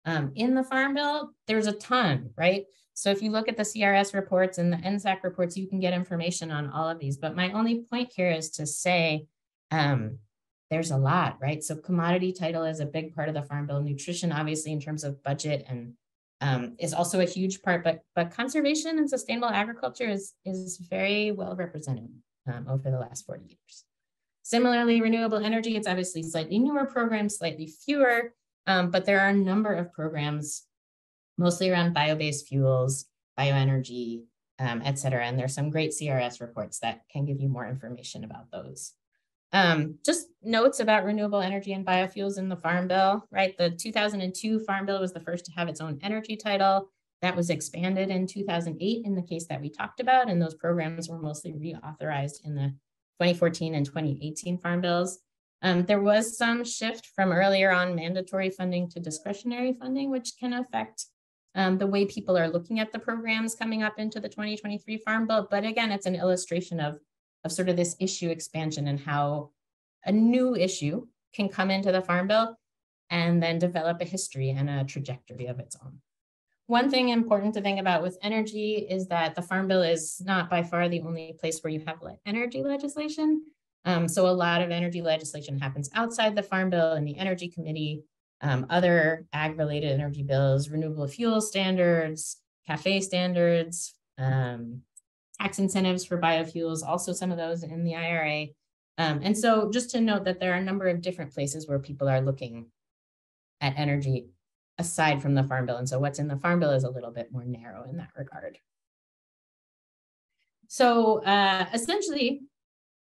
um, in the Farm Bill, there's a ton, right? So if you look at the CRS reports and the NSAC reports, you can get information on all of these. But my only point here is to say um, there's a lot, right? So commodity title is a big part of the Farm Bill. Nutrition, obviously, in terms of budget and um, is also a huge part, but but conservation and sustainable agriculture is is very well represented um, over the last 40 years. Similarly, renewable energy, it's obviously slightly newer programs, slightly fewer, um, but there are a number of programs, mostly around bio-based fuels, bioenergy, um, et cetera. And there's some great CRS reports that can give you more information about those. Um, just notes about renewable energy and biofuels in the Farm Bill, right? The 2002 Farm Bill was the first to have its own energy title. That was expanded in 2008 in the case that we talked about, and those programs were mostly reauthorized in the 2014 and 2018 Farm Bills. Um, there was some shift from earlier on mandatory funding to discretionary funding, which can affect um, the way people are looking at the programs coming up into the 2023 Farm Bill. But again, it's an illustration of of sort of this issue expansion and how a new issue can come into the Farm Bill and then develop a history and a trajectory of its own. One thing important to think about with energy is that the Farm Bill is not by far the only place where you have energy legislation. Um, so a lot of energy legislation happens outside the Farm Bill and the Energy Committee, um, other ag-related energy bills, renewable fuel standards, CAFE standards, um, tax incentives for biofuels, also some of those in the IRA. Um, and so just to note that there are a number of different places where people are looking at energy aside from the Farm Bill. And so what's in the Farm Bill is a little bit more narrow in that regard. So uh, essentially,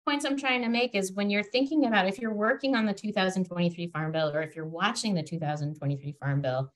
points I'm trying to make is when you're thinking about if you're working on the 2023 Farm Bill or if you're watching the 2023 Farm Bill,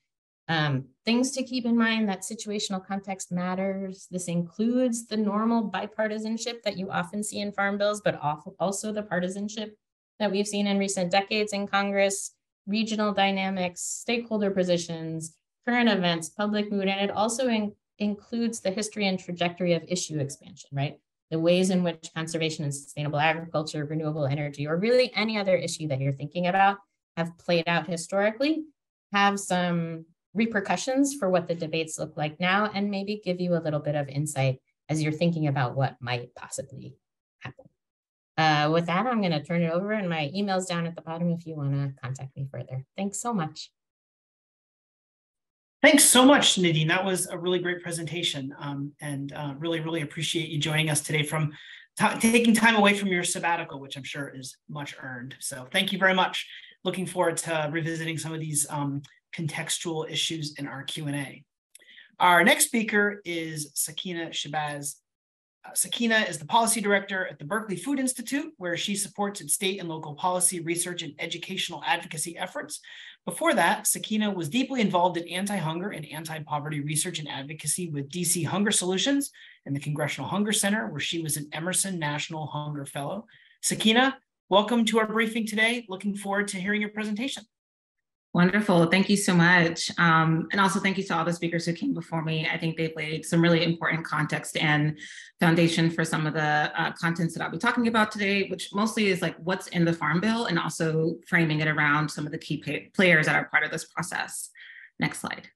um, things to keep in mind that situational context matters. This includes the normal bipartisanship that you often see in farm bills, but also the partisanship that we've seen in recent decades in Congress, regional dynamics, stakeholder positions, current events, public mood, and it also in includes the history and trajectory of issue expansion, right? The ways in which conservation and sustainable agriculture, renewable energy, or really any other issue that you're thinking about have played out historically have some repercussions for what the debates look like now and maybe give you a little bit of insight as you're thinking about what might possibly happen. Uh, with that, I'm going to turn it over and my email's down at the bottom if you want to contact me further. Thanks so much. Thanks so much, Nadine. That was a really great presentation um, and uh, really, really appreciate you joining us today from taking time away from your sabbatical, which I'm sure is much earned. So thank you very much. Looking forward to revisiting some of these um, contextual issues in our Q&A. Our next speaker is Sakeenah Shabazz uh, Sakeenah is the policy director at the Berkeley Food Institute, where she supports its state and local policy, research, and educational advocacy efforts. Before that, Sakeenah was deeply involved in anti-hunger and anti-poverty research and advocacy with DC Hunger Solutions and the Congressional Hunger Center, where she was an Emerson National Hunger Fellow. Sakeenah, welcome to our briefing today. Looking forward to hearing your presentation. Wonderful. Thank you so much. Um, and also thank you to all the speakers who came before me. I think they've laid some really important context and foundation for some of the uh, contents that I'll be talking about today, which mostly is like what's in the Farm Bill and also framing it around some of the key players that are part of this process. Next slide.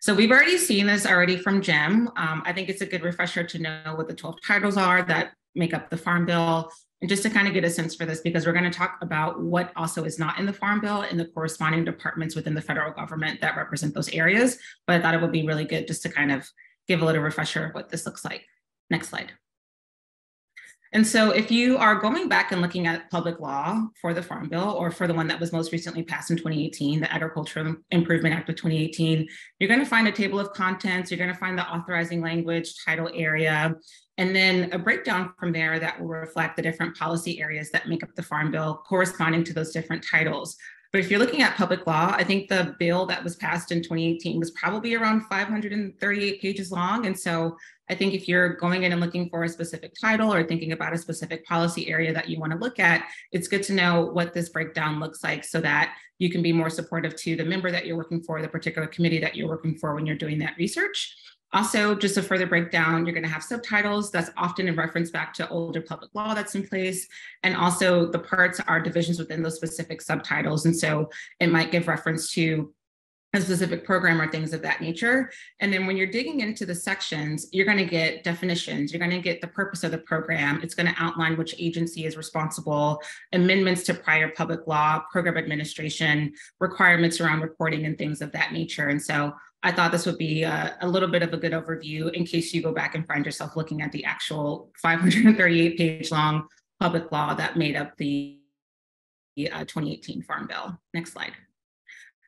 So we've already seen this already from Jim. Um, I think it's a good refresher to know what the 12 titles are that make up the Farm Bill, and just to kind of get a sense for this, because we're going to talk about what also is not in the Farm Bill and the corresponding departments within the federal government that represent those areas. But I thought it would be really good just to kind of give a little refresher of what this looks like. Next slide. And so if you are going back and looking at public law for the Farm Bill or for the one that was most recently passed in 2018, the Agricultural Improvement Act of 2018, you're going to find a table of contents, you're going to find the authorizing language, title area, and then a breakdown from there that will reflect the different policy areas that make up the Farm Bill corresponding to those different titles. But if you're looking at public law, I think the bill that was passed in 2018 was probably around 538 pages long. And so I think if you're going in and looking for a specific title or thinking about a specific policy area that you want to look at, it's good to know what this breakdown looks like so that you can be more supportive to the member that you're working for, the particular committee that you're working for when you're doing that research. Also, just a further breakdown, you're going to have subtitles that's often in reference back to older public law that's in place. And also the parts are divisions within those specific subtitles. And so it might give reference to a specific program or things of that nature. And then when you're digging into the sections, you're going to get definitions, you're going to get the purpose of the program, it's going to outline which agency is responsible, amendments to prior public law, program administration, requirements around reporting and things of that nature. And so I thought this would be a, a little bit of a good overview in case you go back and find yourself looking at the actual 538 page long public law that made up the uh, 2018 Farm Bill. Next slide.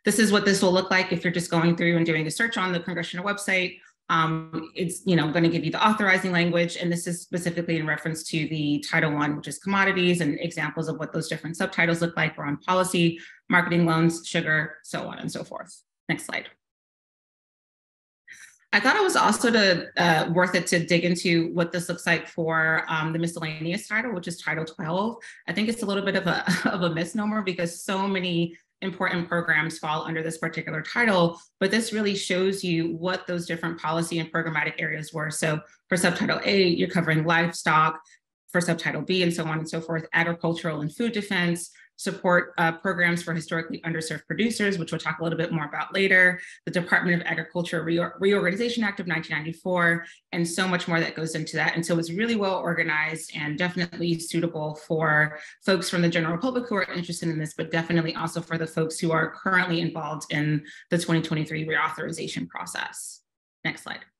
This is what this will look like if you're just going through and doing a search on the congressional website. Um, it's you know going to give you the authorizing language, and this is specifically in reference to the Title One, which is commodities, and examples of what those different subtitles look like. We're on policy, marketing loans, sugar, so on and so forth. Next slide. I thought it was also to, uh, worth it to dig into what this looks like for um, the miscellaneous title, which is Title 12. I think it's a little bit of a, of a misnomer because so many important programs fall under this particular title, but this really shows you what those different policy and programmatic areas were. So for subtitle A, you're covering livestock, for subtitle B and so on and so forth, agricultural and food defense, support uh, programs for historically underserved producers, which we'll talk a little bit more about later, the Department of Agriculture Reor Reorganization Act of 1994, and so much more that goes into that. And so it's really well organized and definitely suitable for folks from the general public who are interested in this, but definitely also for the folks who are currently involved in the 2023 reauthorization process. Next slide.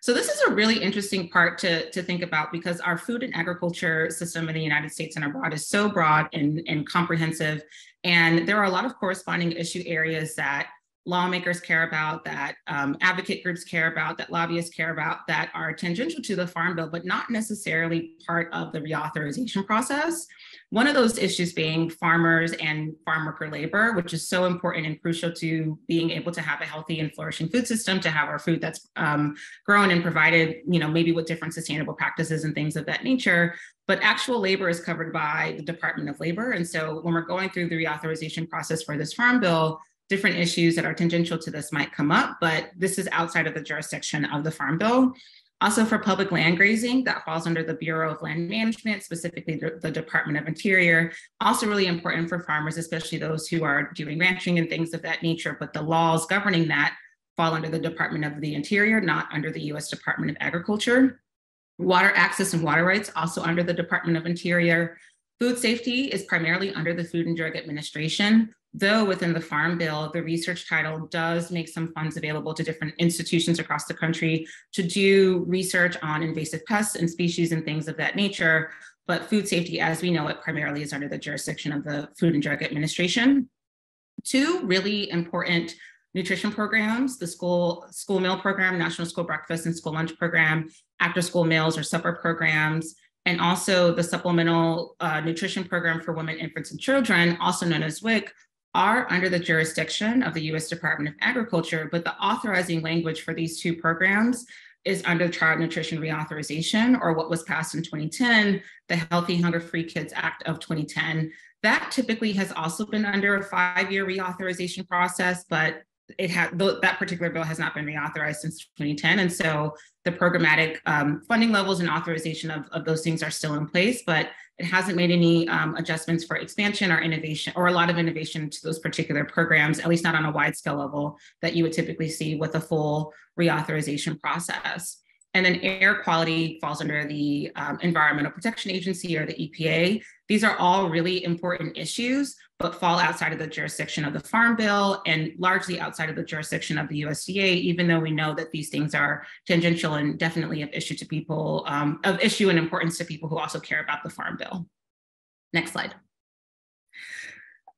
So this is a really interesting part to, to think about because our food and agriculture system in the United States and abroad is so broad and, and comprehensive. And there are a lot of corresponding issue areas that lawmakers care about, that um, advocate groups care about, that lobbyists care about, that are tangential to the Farm Bill, but not necessarily part of the reauthorization process. One of those issues being farmers and farm worker labor, which is so important and crucial to being able to have a healthy and flourishing food system, to have our food that's um, grown and provided, you know, maybe with different sustainable practices and things of that nature. But actual labor is covered by the Department of Labor. And so when we're going through the reauthorization process for this farm bill, different issues that are tangential to this might come up, but this is outside of the jurisdiction of the Farm Bill. Also for public land grazing, that falls under the Bureau of Land Management, specifically the, Department of Interior. Also really important for farmers, especially those who are doing ranching and things of that nature, but the laws governing that fall under the Department of the Interior, not under the US Department of Agriculture. Water access and water rights, also under the Department of Interior. Food safety is primarily under the Food and Drug Administration. Though within the Farm Bill, the research title does make some funds available to different institutions across the country to do research on invasive pests and species and things of that nature. But food safety, as we know it, primarily is under the jurisdiction of the Food and Drug Administration. Two really important nutrition programs, the school school meal program, National School Breakfast and School Lunch Program, after school meals or supper programs, and also the Supplemental uh, Nutrition Program for Women, Infants, and Children, also known as WIC, are under the jurisdiction of the US Department of Agriculture, but the authorizing language for these two programs is under Child Nutrition Reauthorization, or what was passed in 2010, the Healthy Hunger Free Kids Act of 2010. That typically has also been under a five year reauthorization process, but it had that particular bill has not been reauthorized since 2010 and so the programmatic um, funding levels and authorization of, of those things are still in place but it hasn't made any um, adjustments for expansion or innovation or a lot of innovation to those particular programs at least not on a wide scale level that you would typically see with a full reauthorization process and then air quality falls under the um, Environmental Protection Agency or the EPA. These are all really important issues, but fall outside of the jurisdiction of the Farm Bill and largely outside of the jurisdiction of the USDA, even though we know that these things are tangential and definitely of issue to people, um, of issue and importance to people who also care about the Farm Bill. Next slide.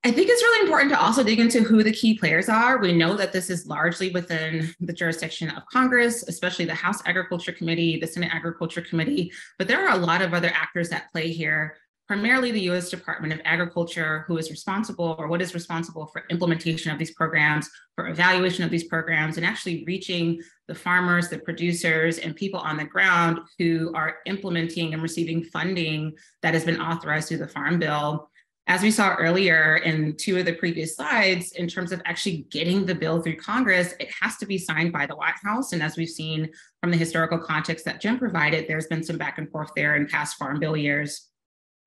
I think it's really important to also dig into who the key players are. We know that this is largely within the jurisdiction of Congress, especially the House Agriculture Committee, the Senate Agriculture Committee, but there are a lot of other actors at play here, primarily the US Department of Agriculture, who is responsible or what is responsible for implementation of these programs, for evaluation of these programs, and actually reaching the farmers, the producers, and people on the ground who are implementing and receiving funding that has been authorized through the Farm Bill as we saw earlier in two of the previous slides, in terms of actually getting the bill through Congress, it has to be signed by the White House. And as we've seen from the historical context that Jim provided, there's been some back and forth there in past Farm Bill years.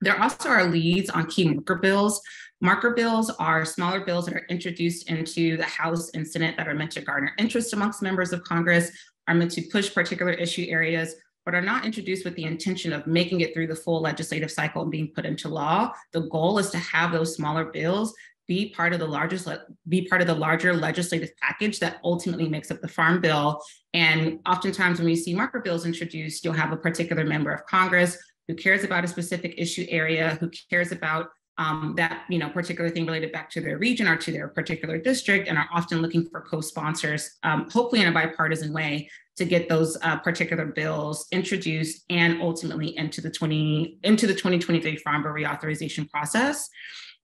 There also are leads on key marker bills. Marker bills are smaller bills that are introduced into the House and Senate that are meant to garner interest amongst members of Congress, are meant to push particular issue areas but are not introduced with the intention of making it through the full legislative cycle and being put into law. The goal is to have those smaller bills be part of the largest be part of the larger legislative package that ultimately makes up the farm bill and oftentimes when we see marker bills introduced you'll have a particular member of congress who cares about a specific issue area who cares about um, that you know particular thing related back to their region or to their particular district and are often looking for co-sponsors um, hopefully in a bipartisan way to get those uh, particular bills introduced and ultimately into the 20 into the 2023 farm bill reauthorization process.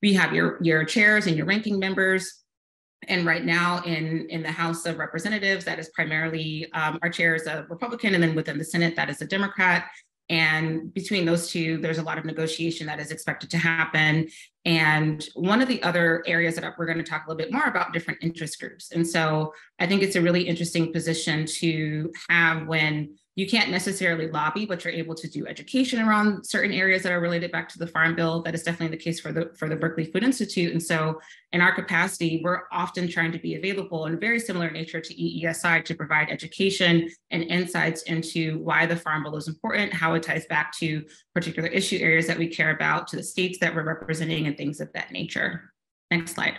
We have your your chairs and your ranking members. And right now in in the house of representatives that is primarily um, our chair is a republican and then within the senate that is a democrat and between those two, there's a lot of negotiation that is expected to happen. And one of the other areas that we're going to talk a little bit more about different interest groups. And so I think it's a really interesting position to have when you can't necessarily lobby, but you're able to do education around certain areas that are related back to the Farm Bill. That is definitely the case for the for the Berkeley Food Institute. And so, in our capacity, we're often trying to be available in a very similar nature to EESI to provide education and insights into why the Farm Bill is important, how it ties back to particular issue areas that we care about, to the states that we're representing, and things of that nature. Next slide.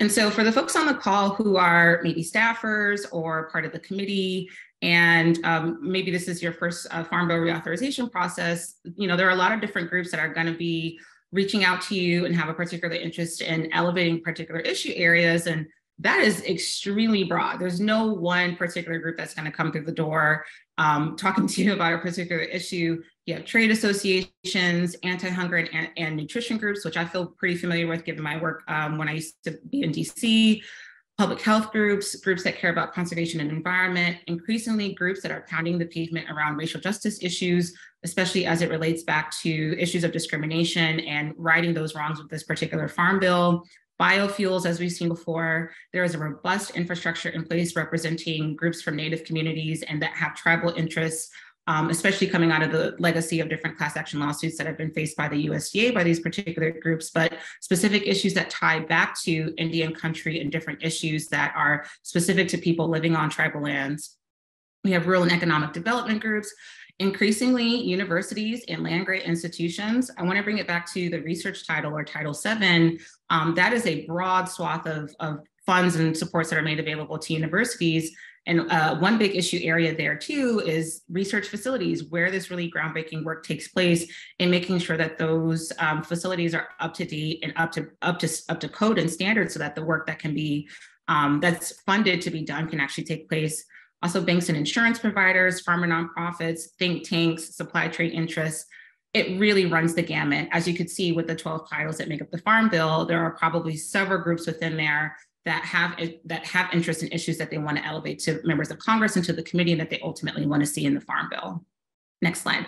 And so for the folks on the call who are maybe staffers or part of the committee, and um, maybe this is your first uh, Farm Bill reauthorization process, you know, there are a lot of different groups that are going to be reaching out to you and have a particular interest in elevating particular issue areas. And that is extremely broad. There's no one particular group that's going to come through the door um, talking to you about a particular issue. You have trade associations, anti-hunger and, and, nutrition groups, which I feel pretty familiar with given my work um, when I used to be in DC public health groups, groups that care about conservation and environment, increasingly groups that are pounding the pavement around racial justice issues, especially as it relates back to issues of discrimination and righting those wrongs with this particular farm bill. Biofuels, as we've seen before, there is a robust infrastructure in place representing groups from Native communities and that have tribal interests um, especially coming out of the legacy of different class action lawsuits that have been faced by the USDA by these particular groups, but specific issues that tie back to Indian country and different issues that are specific to people living on tribal lands. We have rural and economic development groups, Increasingly, universities and land grant institutions, I want to bring it back to the research title or Title VII. Um, that is a broad swath of, of funds and supports that are made available to universities. And uh, one big issue area there too is research facilities, where this really groundbreaking work takes place, and making sure that those um, facilities are up to date and up to up to up to code and standards, so that the work that can be um, that's funded to be done can actually take place. Also, banks and insurance providers, farmer nonprofits, think tanks, supply trade interests. It really runs the gamut. As you could see with the 12 titles that make up the Farm Bill, there are probably several groups within there that have that have interest in issues that they want to elevate to members of Congress and to the committee that they ultimately want to see in the Farm Bill. Next slide.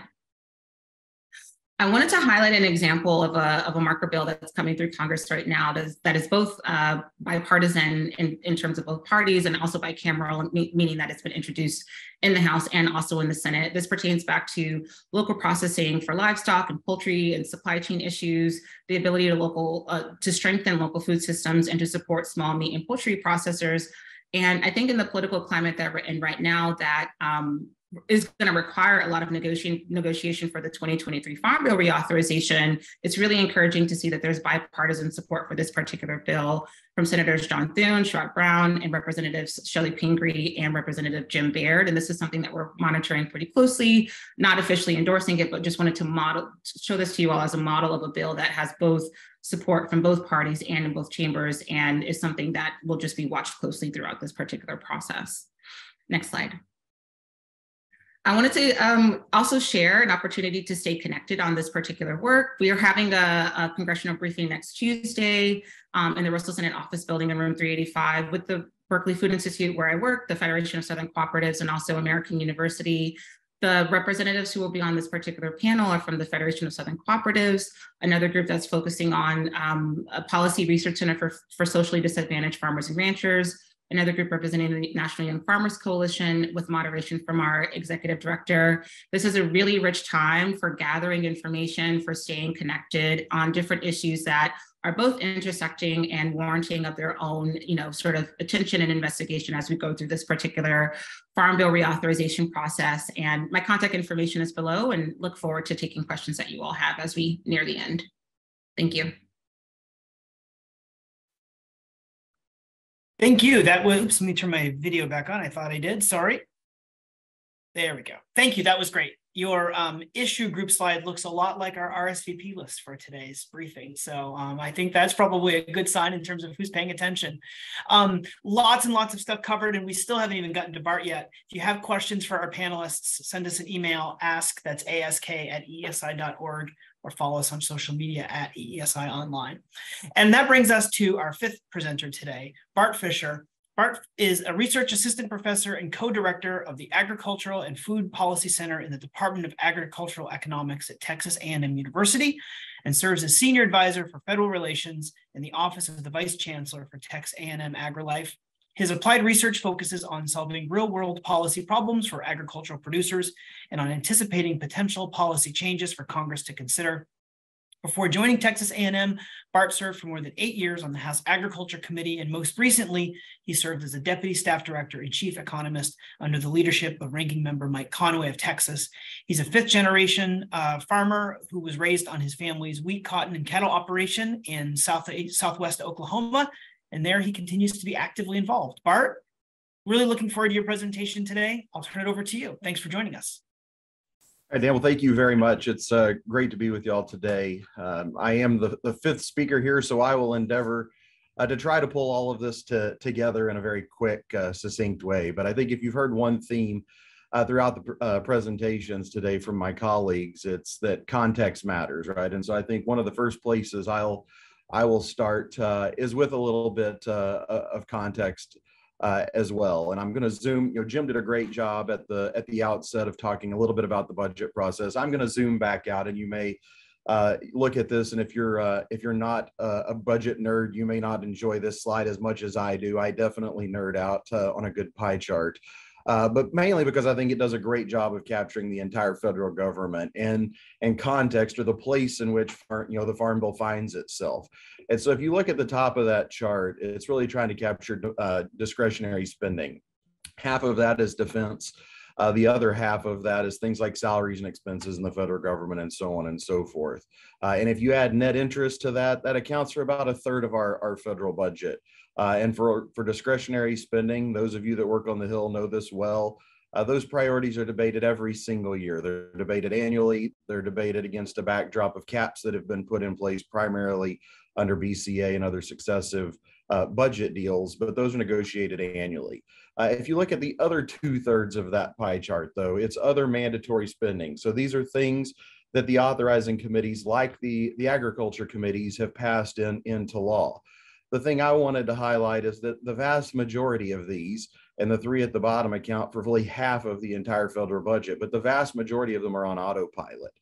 I wanted to highlight an example of a, of a marker bill that's coming through Congress right now that is, that is both uh, bipartisan in, in terms of both parties and also bicameral, meaning that it's been introduced in the House and also in the Senate. This pertains back to local processing for livestock and poultry and supply chain issues, the ability to local uh, to strengthen local food systems and to support small meat and poultry processors. And I think in the political climate that we're in right now, that um, is going to require a lot of negotiation negotiation for the 2023 Farm Bill reauthorization. It's really encouraging to see that there's bipartisan support for this particular bill from Senators John Thune, Sherrod Brown, and Representatives Chellie Pingree and Representative Jim Baird. And this is something that we're monitoring pretty closely, not officially endorsing it, but just wanted to model show this to you all as a model of a bill that has both support from both parties and in both chambers, and is something that will just be watched closely throughout this particular process. Next slide. I wanted to um, also share an opportunity to stay connected on this particular work. We are having a, a congressional briefing next Tuesday um, in the Russell Senate office building in room 385 with the Berkeley Food Institute where I work, the Federation of Southern Cooperatives, and also American University. The representatives who will be on this particular panel are from the Federation of Southern Cooperatives, another group that's focusing on um, a policy research center for, for socially disadvantaged farmers and ranchers, another group representing the National Young Farmers Coalition with moderation from our executive director. This is a really rich time for gathering information, for staying connected on different issues that are both intersecting and warranting of their own, you know, sort of attention and investigation as we go through this particular Farm Bill reauthorization process. And my contact information is below and look forward to taking questions that you all have as we near the end. Thank you. Thank you. That was, oops, let me turn my video back on. I thought I did. Sorry. There we go. Thank you. That was great. Your um, issue group slide looks a lot like our RSVP list for today's briefing. So um, I think that's probably a good sign in terms of who's paying attention. Um, lots and lots of stuff covered, and we still haven't even gotten to Bart yet. If you have questions for our panelists, send us an email, ask, that's ask at eesi.org or follow us on social media at EESI Online. And that brings us to our fifth presenter today, Bart Fischer. Bart is a research assistant professor and co-director of the Agricultural and Food Policy Center in the Department of Agricultural Economics at Texas A&M University and serves as senior advisor for federal relations in the office of the vice chancellor for Texas A&M AgriLife his applied research focuses on solving real world policy problems for agricultural producers and on anticipating potential policy changes for Congress to consider. Before joining Texas A&M, Bart served for more than eight years on the House Agriculture Committee, and most recently, he served as a deputy staff director and chief economist under the leadership of ranking member Mike Conaway of Texas. He's a fifth generation uh, farmer who was raised on his family's wheat, cotton, and cattle operation in South, Southwest Oklahoma and there he continues to be actively involved. Bart, really looking forward to your presentation today. I'll turn it over to you. Thanks for joining us. All right, Dan, well, thank you very much. It's uh, great to be with y'all today. Um, I am the, the fifth speaker here, so I will endeavor uh, to try to pull all of this to, together in a very quick, uh, succinct way. But I think if you've heard one theme uh, throughout the uh, presentations today from my colleagues, it's that context matters, right? And so I think one of the first places I'll I will start uh, is with a little bit uh, of context uh, as well. And I'm going to zoom. You know, Jim did a great job at the at the outset of talking a little bit about the budget process. I'm going to zoom back out, and you may uh, look at this. And if you're uh, if you're not a budget nerd, you may not enjoy this slide as much as I do. I definitely nerd out uh, on a good pie chart uh, but mainly because I think it does a great job of capturing the entire federal government and and context or the place in which you know the Farm Bill finds itself. And so if you look at the top of that chart, it's really trying to capture uh, discretionary spending. Half of that is defense. Uh, the other half of that is things like salaries and expenses in the federal government and so on and so forth. Uh, and if you add net interest to that, that accounts for about a third of our, our federal budget. Uh, and for, for discretionary spending, those of you that work on the Hill know this well. Uh, those priorities are debated every single year. They're debated annually. They're debated against a backdrop of caps that have been put in place primarily under BCA and other successive uh, budget deals, but those are negotiated annually. Uh, if you look at the other two thirds of that pie chart, though, it's other mandatory spending. So these are things that the authorizing committees, like the, the agriculture committees, have passed in, into law. The thing I wanted to highlight is that the vast majority of these, and the three at the bottom account for fully half of the entire federal budget, but the vast majority of them are on autopilot.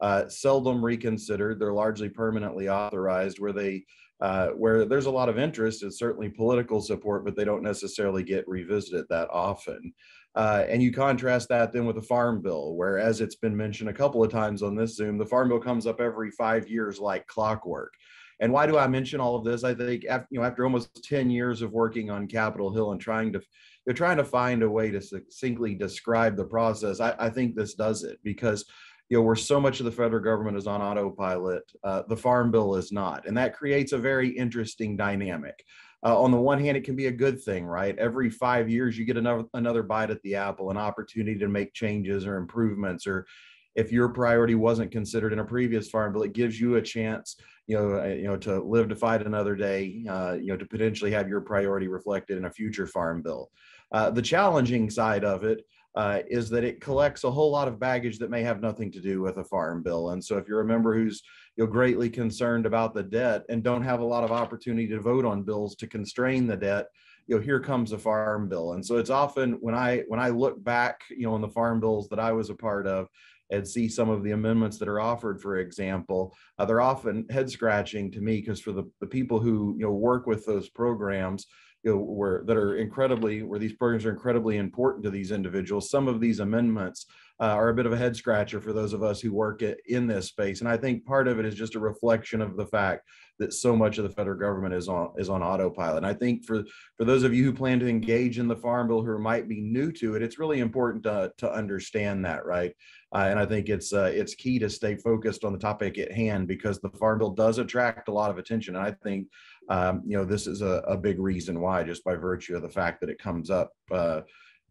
Uh, seldom reconsidered. They're largely permanently authorized, where they uh, where there's a lot of interest and certainly political support, but they don't necessarily get revisited that often. Uh, and you contrast that then with the Farm Bill, where, as it's been mentioned a couple of times on this Zoom, the Farm Bill comes up every five years like clockwork. And why do I mention all of this? I think after, you know after almost 10 years of working on Capitol Hill and trying to they're trying to find a way to succinctly describe the process. I, I think this does it because you know where so much of the federal government is on autopilot, uh, the Farm Bill is not, and that creates a very interesting dynamic. Uh, on the one hand, it can be a good thing, right? Every five years, you get another another bite at the apple, an opportunity to make changes or improvements, or if your priority wasn't considered in a previous farm bill, it gives you a chance, you know, uh, you know, to live to fight another day, uh, you know, to potentially have your priority reflected in a future farm bill. Uh, the challenging side of it uh, is that it collects a whole lot of baggage that may have nothing to do with a farm bill. And so if you're a member who's you know, greatly concerned about the debt and don't have a lot of opportunity to vote on bills to constrain the debt, you know, here comes a farm bill. And so it's often when I when I look back, you know, on the farm bills that I was a part of and see some of the amendments that are offered, for example, uh, they're often head scratching to me because for the, the people who you know work with those programs, you know, where that are incredibly where these programs are incredibly important to these individuals. Some of these amendments uh, are a bit of a head scratcher for those of us who work at, in this space, and I think part of it is just a reflection of the fact that so much of the federal government is on is on autopilot. And I think for for those of you who plan to engage in the farm bill who might be new to it, it's really important to to understand that, right? Uh, and I think it's uh, it's key to stay focused on the topic at hand because the farm bill does attract a lot of attention. And I think um, you know, this is a, a, big reason why, just by virtue of the fact that it comes up uh,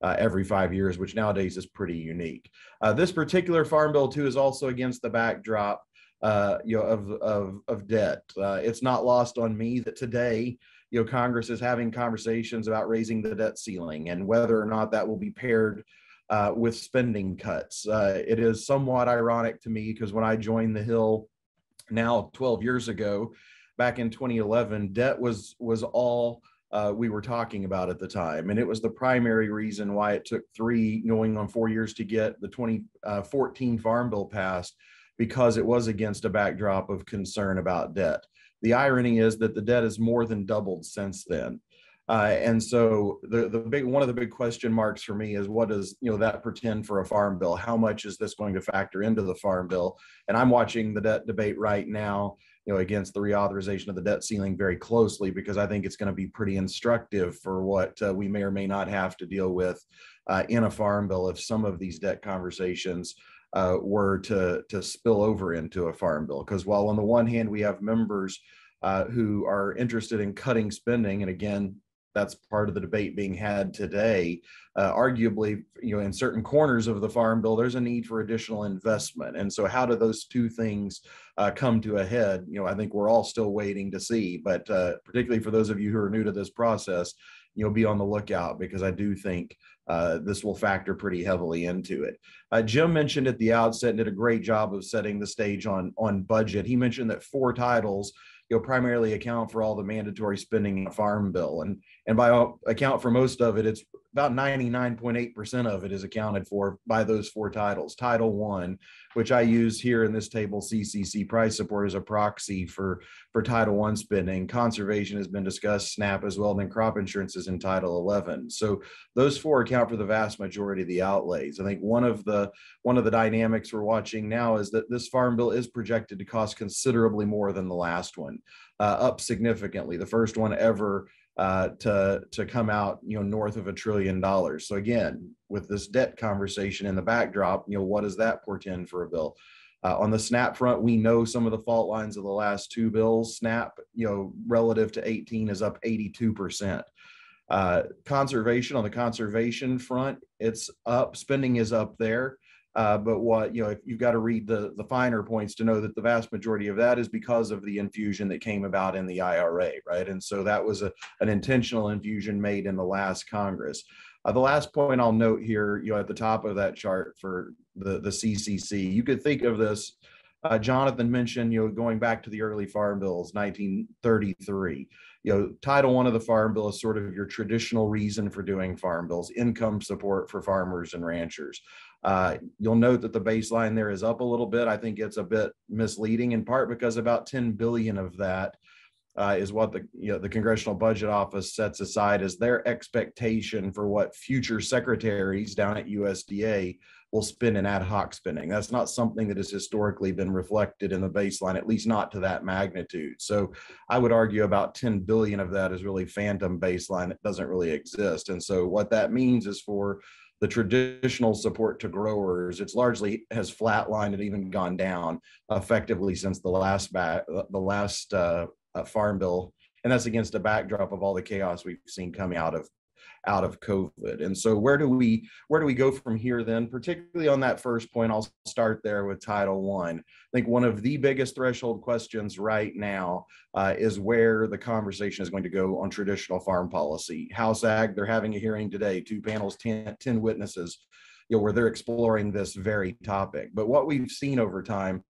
uh, every five years, which nowadays is pretty unique. Uh, this particular farm bill too is also against the backdrop, uh, you know, of of, of debt. Uh, it's not lost on me that today, you know, Congress is having conversations about raising the debt ceiling and whether or not that will be paired. Uh, with spending cuts. it is somewhat ironic to me because when I joined the Hill now 12 years ago, back in 2011, debt was was all uh, we were talking about at the time, and it was the primary reason why it took three, going on four years to get the 2014 uh, Farm Bill passed, because it was against a backdrop of concern about debt. The irony is that the debt has more than doubled since then. Uh, and so the the big one of the big question marks for me is what does you know that pretend for a farm bill? How much is this going to factor into the farm bill? And I'm watching the debt debate right now you know, against the reauthorization of the debt ceiling very closely because I think it's going to be pretty instructive for what uh, we may or may not have to deal with uh, in a farm bill if some of these debt conversations uh, were to to spill over into a farm bill. Because while on the one hand we have members uh, who are interested in cutting spending, and again, that's part of the debate being had today. Uh, arguably, you know, in certain corners of the farm bill, there's a need for additional investment. And so, how do those two things uh, come to a head? You know, I think we're all still waiting to see. But uh, particularly for those of you who are new to this process, you know, be on the lookout because I do think uh, this will factor pretty heavily into it. Uh, Jim mentioned at the outset and did a great job of setting the stage on on budget. He mentioned that four titles you know primarily account for all the mandatory spending in the farm bill and and by account for most of it it's about 99.8% of it is accounted for by those four titles. Title one, which I use here in this table, CCC price support as a proxy for, for Title one spending. Conservation has been discussed, SNAP as well, and then crop insurance is in Title 11. So those four account for the vast majority of the outlays. I think one of the one of the dynamics we're watching now is that this farm bill is projected to cost considerably more than the last one, uh, up significantly. The first one ever uh, to to come out you know north of a trillion dollars. So again, with this debt conversation in the backdrop, you know what does that portend for a bill? Uh, on the SNAP front, we know some of the fault lines of the last two bills. SNAP, you know, relative to 18 is up 82 percent. Uh, conservation on the conservation front, it's up. Spending is up there. Uh, but what you know, you've got to read the the finer points to know that the vast majority of that is because of the infusion that came about in the IRA, right? And so that was a, an intentional infusion made in the last Congress. Uh, the last point I'll note here, you know, at the top of that chart for the the CCC, you could think of this. Uh, Jonathan mentioned, you know, going back to the early farm bills, 1933 you know, Title One of the Farm Bill is sort of your traditional reason for doing farm bills, income support for farmers and ranchers. Uh, you'll note that the baseline there is up a little bit. I think it's a bit misleading in part because about 10 billion of that uh, is what the you know the Congressional Budget Office sets aside as their expectation for what future secretaries down at USDA will spend in ad hoc spending. That's not something that has historically been reflected in the baseline, at least not to that magnitude. So I would argue about 10 billion of that is really phantom baseline. It doesn't really exist. And so what that means is for the traditional support to growers, it's largely has flatlined and even gone down effectively since the last back, the last uh, uh, farm bill, and that's against a backdrop of all the chaos we've seen coming out of out of COVID. And so where do we where do we go from here then? Particularly on that first point, I'll start there with Title One. I think one of the biggest threshold questions right now uh, is where the conversation is going to go on traditional farm policy. House Ag, they're having a hearing today, two panels, 10, 10 witnesses, you know, where they're exploring this very topic. But what we've seen over time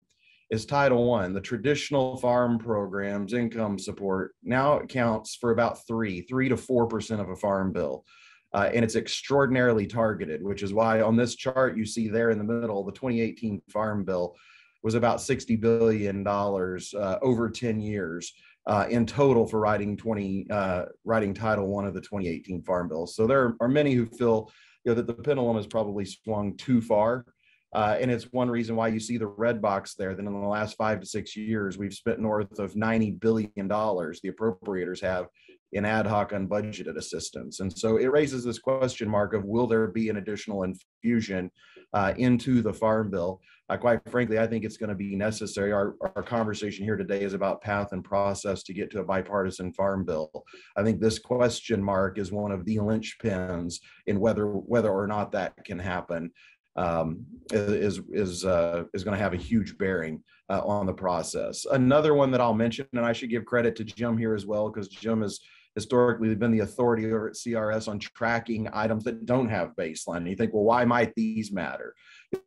is Title One. The traditional farm programs, income support, now it counts for about three, three to four percent of a farm bill. Uh, and it's extraordinarily targeted, which is why on this chart you see there in the middle, the 2018 Farm Bill was about $60 billion uh, over 10 years uh, in total for writing 20, uh, writing Title One of the 2018 Farm Bill. So there are many who feel you know, that the pendulum has probably swung too far uh, and it's one reason why you see the red box there. That in the last five to six years, we've spent north of $90 billion, the appropriators have, in ad hoc unbudgeted assistance. And so it raises this question mark of will there be an additional infusion uh, into the Farm Bill? Uh, quite frankly, I think it's going to be necessary. Our, our conversation here today is about path and process to get to a bipartisan Farm Bill. I think this question mark is one of the linchpins in whether whether or not that can happen um, is is uh, is going to have a huge bearing uh, on the process. Another one that I'll mention, and I should give credit to Jim here as well, because Jim has historically been the authority over at CRS on tracking items that don't have baseline. And you think, well, why might these matter?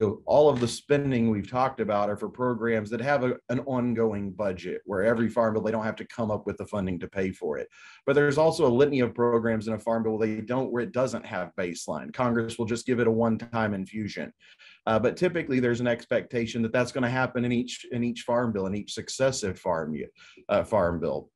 Know, all of the spending we've talked about are for programs that have a, an ongoing budget where every farm bill, they don't have to come up with the funding to pay for it. But there's also a litany of programs in a farm bill they don't, where it doesn't have baseline. Congress will just give it a one-time infusion. Uh, but typically there's an expectation that that's going to happen in each in each farm bill, in each successive farm, uh, farm bill.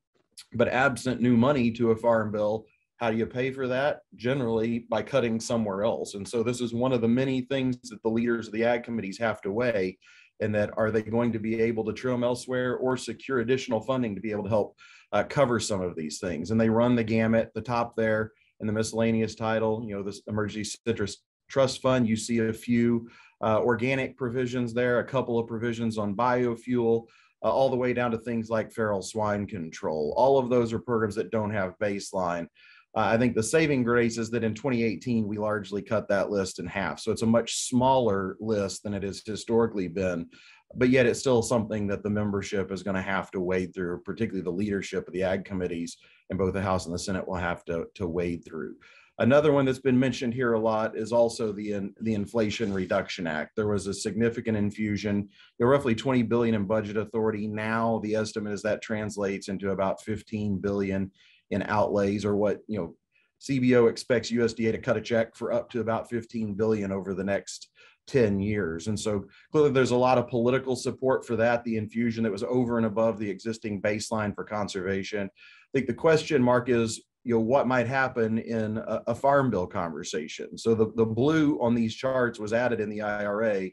But absent new money to a farm bill, how do you pay for that? Generally by cutting somewhere else. And so this is one of the many things that the leaders of the ag committees have to weigh and that are they going to be able to trim elsewhere or secure additional funding to be able to help uh, cover some of these things. And they run the gamut, the top there in the miscellaneous title, you know, this emergency citrus trust fund, you see a few uh, organic provisions there, a couple of provisions on biofuel, uh, all the way down to things like feral swine control. All of those are programs that don't have baseline. Uh, I think the saving grace is that in 2018, we largely cut that list in half. So it's a much smaller list than it has historically been, but yet it's still something that the membership is going to have to wade through, particularly the leadership of the ag committees in both the House and the Senate will have to, to wade through. Another one that's been mentioned here a lot is also the, the Inflation Reduction Act. There was a significant infusion, there roughly 20 billion in budget authority. Now the estimate is that translates into about 15 billion in outlays or what, you know, CBO expects USDA to cut a check for up to about 15 billion over the next 10 years. And so clearly there's a lot of political support for that, the infusion that was over and above the existing baseline for conservation. I think the question mark is you know what might happen in a, a, farm bill conversation so the, the blue on these charts was added in the ira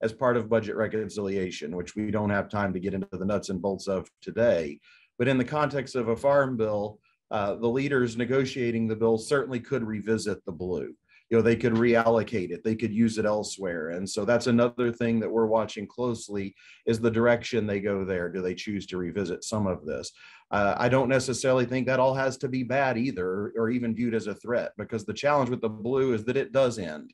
as part of budget reconciliation which we don't have time to get into the nuts and bolts of today but in the context of a farm bill uh, the leaders negotiating the bill certainly could revisit the blue. You know, they could reallocate it, they could use it elsewhere. And so that's another thing that we're watching closely is the direction they go there. Do they choose to revisit some of this? Uh, I don't necessarily think that all has to be bad either, or even viewed as a threat, because the challenge with the blue is that it does end.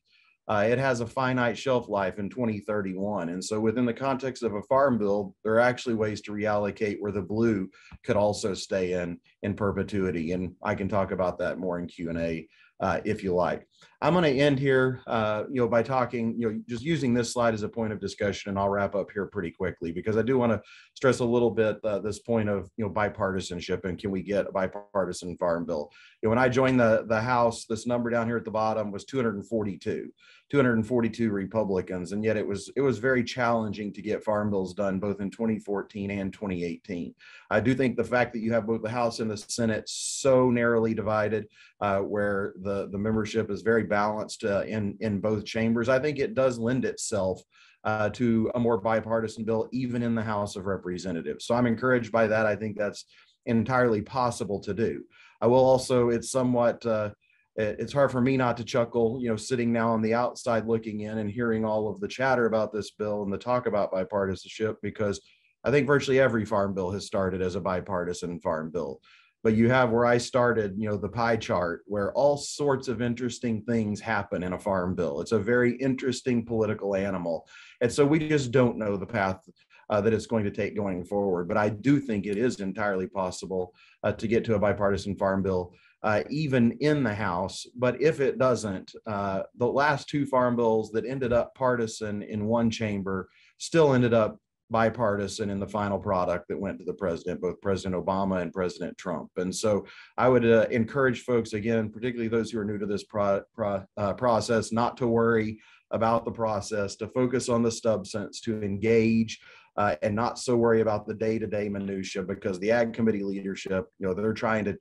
Uh, it has a finite shelf life in 2031. And so within the context of a farm bill, there are actually ways to reallocate where the blue could also stay in in perpetuity. And I can talk about that more in Q&A uh, if you like. I'm going to end here, uh, you know, by talking, you know, just using this slide as a point of discussion, and I'll wrap up here pretty quickly because I do want to stress a little bit uh, this point of, you know, bipartisanship and can we get a bipartisan farm bill? You know, when I joined the the House, this number down here at the bottom was 242. 242 Republicans, and yet it was it was very challenging to get farm bills done both in 2014 and 2018. I do think the fact that you have both the House and the Senate so narrowly divided, uh, where the the membership is very balanced uh, in in both chambers, I think it does lend itself uh, to a more bipartisan bill, even in the House of Representatives. So I'm encouraged by that. I think that's entirely possible to do. I will also, it's somewhat uh, it's hard for me not to chuckle, you know, sitting now on the outside looking in and hearing all of the chatter about this bill and the talk about bipartisanship, because I think virtually every farm bill has started as a bipartisan farm bill. But you have where I started, you know, the pie chart where all sorts of interesting things happen in a farm bill. It's a very interesting political animal. And so we just don't know the path uh, that it's going to take going forward. But I do think it is entirely possible uh, to get to a bipartisan farm bill uh, even in the House. But if it doesn't, uh, the last two farm bills that ended up partisan in one chamber still ended up bipartisan in the final product that went to the president, both President Obama and President Trump. And so I would uh, encourage folks, again, particularly those who are new to this pro, pro, uh, process, not to worry about the process, to focus on the substance, to engage. Uh, and not so worry about the day-to-day minutia because the ag committee leadership you know they're trying to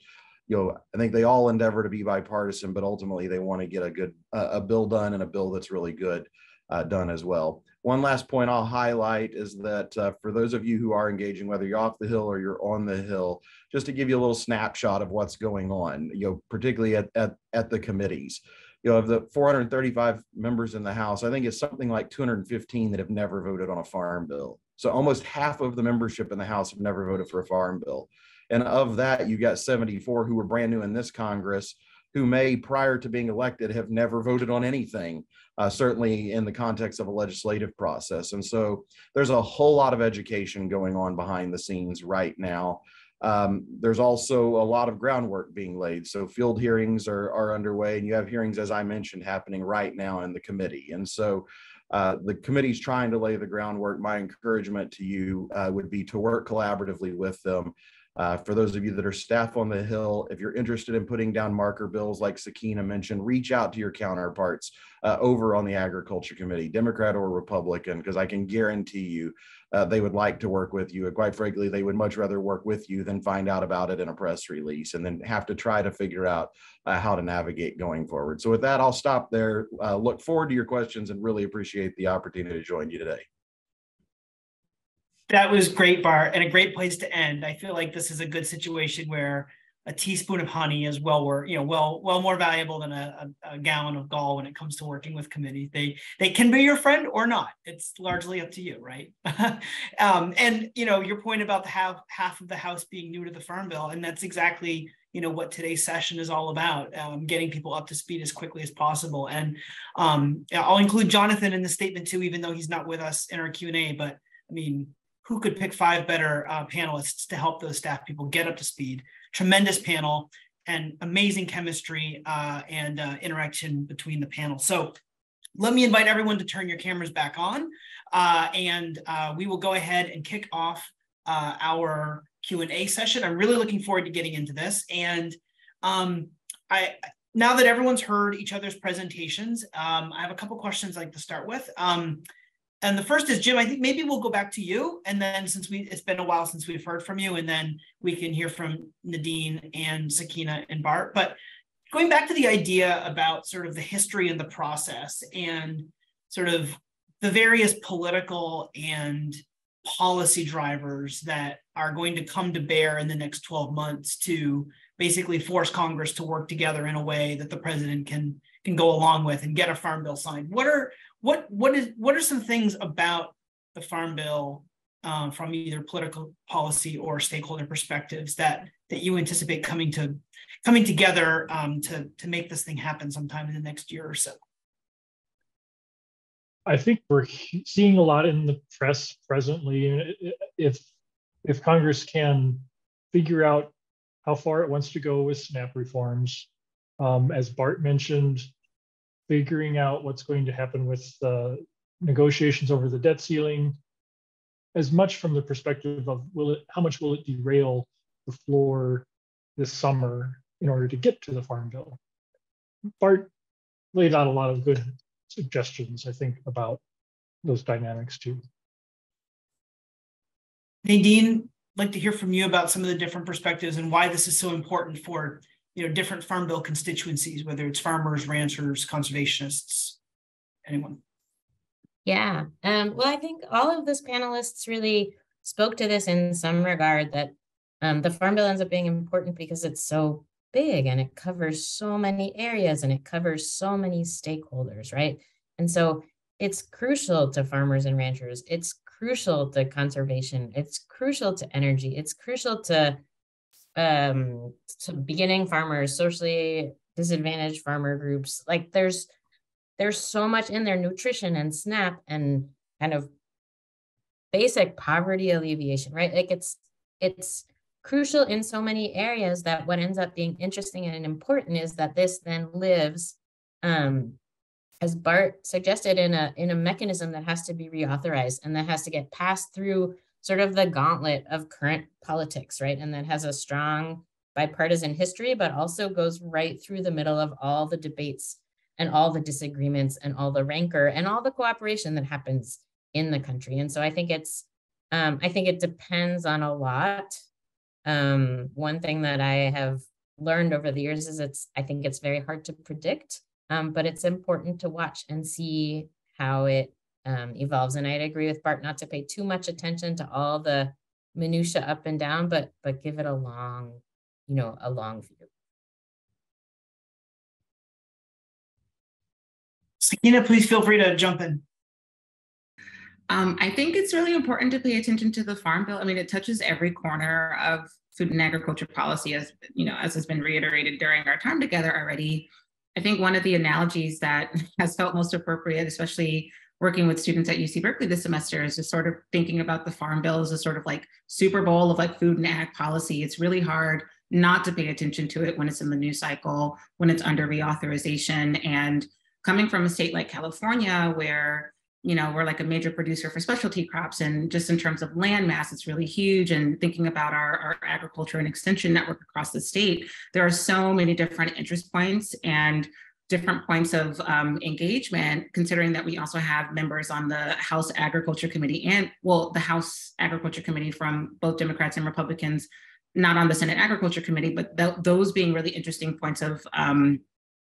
you know, I think they all endeavor to be bipartisan, but ultimately they want to get a good a bill done and a bill that's really good uh, done as well. One last point I'll highlight is that uh, for those of you who are engaging, whether you're off the hill or you're on the hill, just to give you a little snapshot of what's going on, you know, particularly at, at, at the committees. You know, of the 435 members in the House, I think it's something like 215 that have never voted on a farm bill. So almost half of the membership in the House have never voted for a farm bill. And of that, you got 74 who were brand new in this Congress who may, prior to being elected, have never voted on anything, uh, certainly in the context of a legislative process. And so there's a whole lot of education going on behind the scenes right now. Um, there's also a lot of groundwork being laid. So field hearings are, are underway, and you have hearings, as I mentioned, happening right now in the committee. And so uh, the committee's trying to lay the groundwork. My encouragement to you uh, would be to work collaboratively with them uh, for those of you that are staff on the Hill, if you're interested in putting down marker bills like Sakeenah mentioned, reach out to your counterparts uh, over on the Agriculture Committee, Democrat or Republican, because I can guarantee you uh, they would like to work with you. And quite frankly, they would much rather work with you than find out about it in a press release and then have to try to figure out uh, how to navigate going forward. So with that, I'll stop there. Uh, look forward to your questions and really appreciate the opportunity to join you today. That was great, Bart, and a great place to end. I feel like this is a good situation where a teaspoon of honey is well worth, you know, well, well more valuable than a, a, a, gallon of gall when it comes to working with committees. They they can be your friend or not. It's largely up to you, right? um, and you know, your point about the half half of the House being new to the Farm Bill, and that's exactly you know what today's session is all about um, getting people up to speed as quickly as possible and um, i'll include jonathan in the statement too even though he's not with us in our q&a but i mean who could pick five better uh, panelists to help those staff people get up to speed. Tremendous panel and amazing chemistry uh, and uh, interaction between the panel. So let me invite everyone to turn your cameras back on uh, and uh, we will go ahead and kick off uh, our Q&A session. I'm really looking forward to getting into this. And um, I, now that everyone's heard each other's presentations, um, I have a couple questions I'd like to start with. Um, and the first is Jim. I think maybe we'll go back to you, and then since we it's been a while since we've heard from you, and then we can hear from Nadine and Sakeenah and Bart. But going back to the idea about sort of the history and the process, and sort of the various political and policy drivers that are going to come to bear in the next 12 months to basically force Congress to work together in a way that the president can can go along with and get a farm bill signed. What are what what is what are some things about the farm bill um, from either political policy or stakeholder perspectives that that you anticipate coming to coming together um, to to make this thing happen sometime in the next year or so? I think we're seeing a lot in the press presently. If if Congress can figure out how far it wants to go with SNAP reforms, um, as Bart mentioned, figuring out what's going to happen with the negotiations over the debt ceiling, as much from the perspective of will it how much will it derail the floor this summer in order to get to the farm bill. Bart laid out a lot of good suggestions, I think, about those dynamics too. Nadine, I'd like to hear from you about some of the different perspectives and why this is so important for you know different farm bill constituencies, whether it's farmers, ranchers, conservationists, anyone. Yeah. Um, well, I think all of those panelists really spoke to this in some regard that um, the farm bill ends up being important because it's so big and it covers so many areas and it covers so many stakeholders, right? And so it's crucial to farmers and ranchers. It's crucial to conservation. It's crucial to energy. It's crucial to, um, beginning farmers, socially disadvantaged farmer groups. Like there's there's so much in there, nutrition and SNAP and kind of basic poverty alleviation, right? Like it's it's crucial in so many areas that what ends up being interesting and important is that this then lives um, as Bart suggested in a in a mechanism that has to be reauthorized and that has to get passed through sort of the gauntlet of current politics, right? And that has a strong bipartisan history, but also goes right through the middle of all the debates and all the disagreements and all the rancor and all the cooperation that happens in the country. And so I think it's um, I think it depends on a lot um, one thing that I have learned over the years is it's, I think it's very hard to predict, um, but it's important to watch and see how it um, evolves. And I'd agree with Bart not to pay too much attention to all the minutia up and down, but but give it a long, you know, a long view. Sakeenah, please feel free to jump in. Um, I think it's really important to pay attention to the farm bill. I mean, it touches every corner of food and agriculture policy, as you know, as has been reiterated during our time together already. I think one of the analogies that has felt most appropriate, especially working with students at UC Berkeley this semester, is just sort of thinking about the farm bill as a sort of like Super Bowl of like food and ag policy. It's really hard not to pay attention to it when it's in the news cycle, when it's under reauthorization, and coming from a state like California, where you know, we're like a major producer for specialty crops. And just in terms of land mass, it's really huge. And thinking about our, our agriculture and extension network across the state, there are so many different interest points and different points of um, engagement, considering that we also have members on the House Agriculture Committee and, well, the House Agriculture Committee from both Democrats and Republicans, not on the Senate Agriculture Committee, but th- those being really interesting points of um,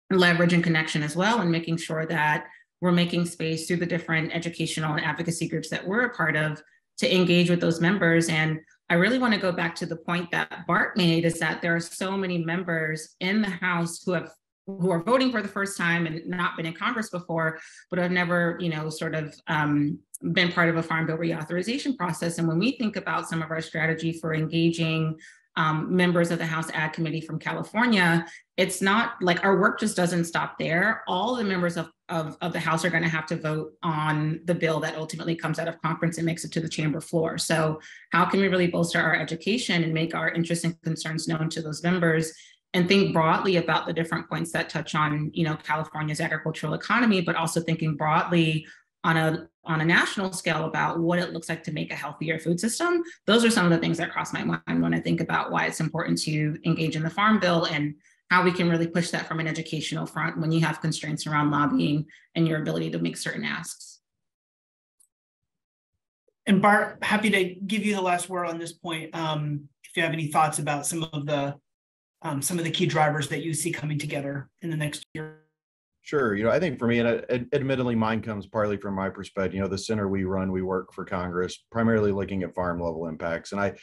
leverage and connection as well, and making sure that we're making space through the different educational and advocacy groups that we're a part of to engage with those members. And I really want to go back to the point that Bart made is that there are so many members in the House who have who are voting for the first time and not been in Congress before, but have never, you know, sort of um, been part of a farm bill reauthorization process. And when we think about some of our strategy for engaging um, members of the House Ag Committee from California, it's not like our work just doesn't stop there. All the members of, of, of the House are going to have to vote on the bill that ultimately comes out of conference and makes it to the chamber floor. So, how can we really bolster our education and make our interests and concerns known to those members? And think broadly about the different points that touch on you know california's agricultural economy but also thinking broadly on a on a national scale about what it looks like to make a healthier food system. Those are some of the things that cross my mind when i think about why it's important to engage in the farm bill and how we can really push that from an educational front when you have constraints around lobbying and your ability to make certain asks. And bart happy to give you the last word on this point um, if you have any thoughts about some of the um, some of the key drivers that you see coming together in the next year Sure. You know, I think for me, and uh, admittedly, mine comes partly from my perspective. You know, the center we run, we work for Congress, primarily looking at farm level impacts. And I,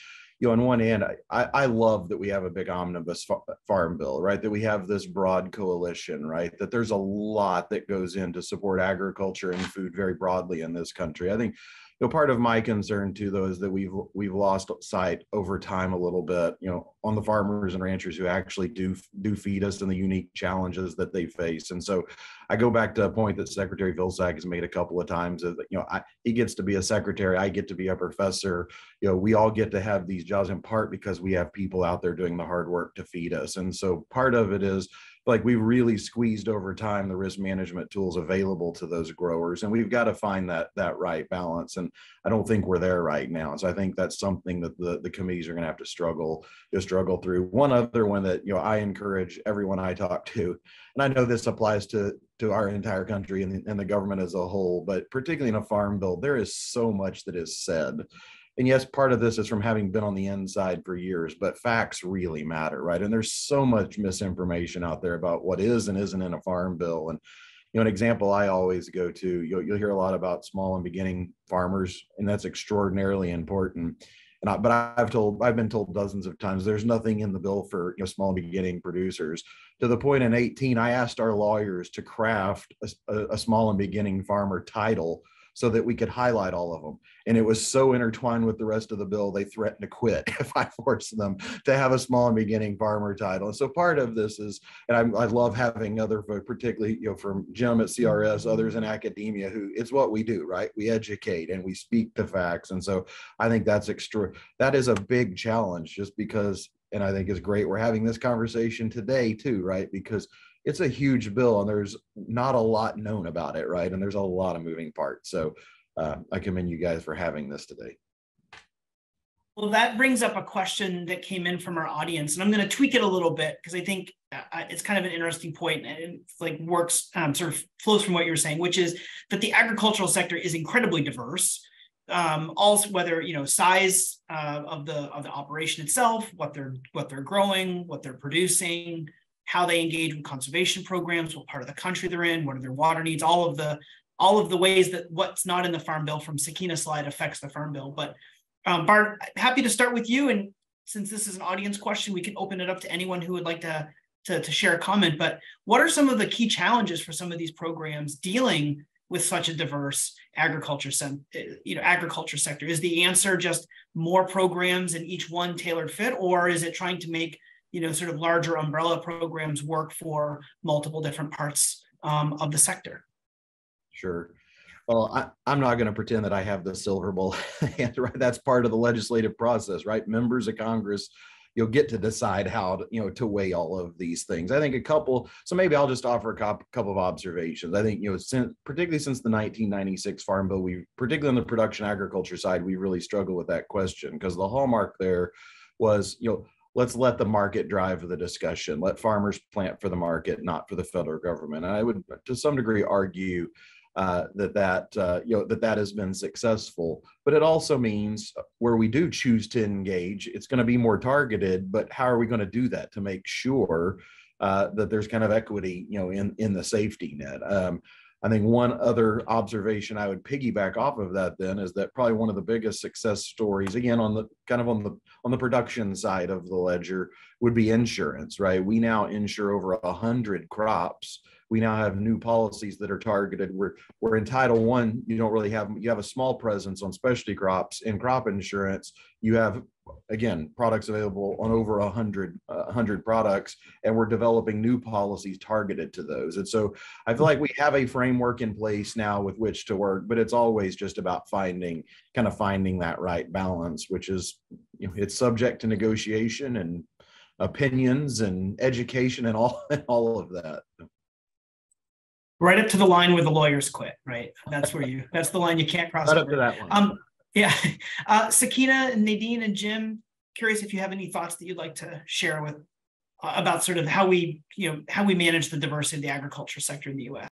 you know, on one hand, I, I love that we have a big omnibus farm bill, right? That we have this broad coalition, right? That there's a lot that goes in to support agriculture and food very broadly in this country. I think know, part of my concern too, though, is that we've we've lost sight over time a little bit, you know, on the farmers and ranchers who actually do do feed us and the unique challenges that they face. And so, I go back to a point that Secretary Vilsack has made a couple of times. That you know, I, he gets to be a secretary, I get to be a professor. You know, we all get to have these jobs in part because we have people out there doing the hard work to feed us. And so, part of it is like we've really squeezed over time the risk management tools available to those growers and we've got to find that that right balance and i don't think we're there right now so i think that's something that the, the committees are going to have to struggle to struggle through. One other one that you know i encourage everyone i talk to and i know this applies to to our entire country and, and the government as a whole but particularly in a farm bill there is so much that is said and yes, part of this is from having been on the inside for years, but facts really matter, right? And there's so much misinformation out there about what is and isn't in a farm bill. And you know, an example I always go to, you'll, you'll hear a lot about small and beginning farmers, and that's extraordinarily important. And I, but I've told, I've been told dozens of times, there's nothing in the bill for you know small and beginning producers. To the point in 18, I asked our lawyers to craft a, a small and beginning farmer title so that we could highlight all of them. And it was so intertwined with the rest of the bill, they threatened to quit if I forced them to have a small and beginning farmer title. And so part of this is, and I, I love having other, particularly, you know, from Jim at CRS, others in academia, who it's what we do, right? We educate and we speak the facts. And so I think that's extra, that is a big challenge just because, and I think is great. We're having this conversation today too, right? Because it's a huge bill and there's not a lot known about it, right? And there's a lot of moving parts. So uh, I commend you guys for having this today. Well, that brings up a question that came in from our audience, and I'm going to tweak it a little bit because I think uh, it's kind of an interesting point and it like works um, sort of flows from what you're saying, which is that the agricultural sector is incredibly diverse. Um, also, whether you know size uh, of the of the operation itself, what they're what they're growing, what they're producing, how they engage with conservation programs, what part of the country they're in, what are their water needs, all of the all of the ways that what's not in the farm bill from Sakeenah slide affects the farm bill. But um, Bart, happy to start with you. And since this is an audience question, we can open it up to anyone who would like to, to, to share a comment. But what are some of the key challenges for some of these programs dealing with such a diverse agriculture, you know, agriculture sector? Is the answer just more programs and each one tailored fit, or is it trying to make you know, sort of larger umbrella programs work for multiple different parts um, of the sector. Sure. Well, I, am not going to pretend that I have the silver bullet. right? That's part of the legislative process, right? Members of Congress, you'll get to decide how to, you know, to weigh all of these things. I think a couple. So maybe I'll just offer a couple of observations. I think you know, since particularly since the 1996 Farm Bill, we particularly on the production agriculture side, we really struggle with that question because the hallmark there was, you know, let's let the market drive the discussion. Let farmers plant for the market, not for the federal government. And I would, to some degree, argue uh, that that uh, you know that that has been successful. But it also means where we do choose to engage, it's going to be more targeted. But how are we going to do that to make sure uh, that there's kind of equity, you know, in in the safety net? Um, I think one other observation I would piggyback off of that then is that probably one of the biggest success stories, again, on the kind of on the on the production side of the ledger, would be insurance, right? We now insure over a hundred crops. We now have new policies that are targeted. We're we're in Title One. You don't really have you have a small presence on specialty crops in crop insurance. You have again products available on over a hundred uh, hundred products and we're developing new policies targeted to those and so i feel like we have a framework in place now with which to work but it's always just about finding kind of finding that right balance which is you know it's subject to negotiation and opinions and education and all and all of that right up to the line where the lawyers quit right that's where you that's the line you can't cross right over. up to that one um yeah. Uh, Sakeenah, Nadine, and Jim, curious if you have any thoughts that you'd like to share with uh, about sort of how we, you know, how we manage the diversity of the agriculture sector in the U.S.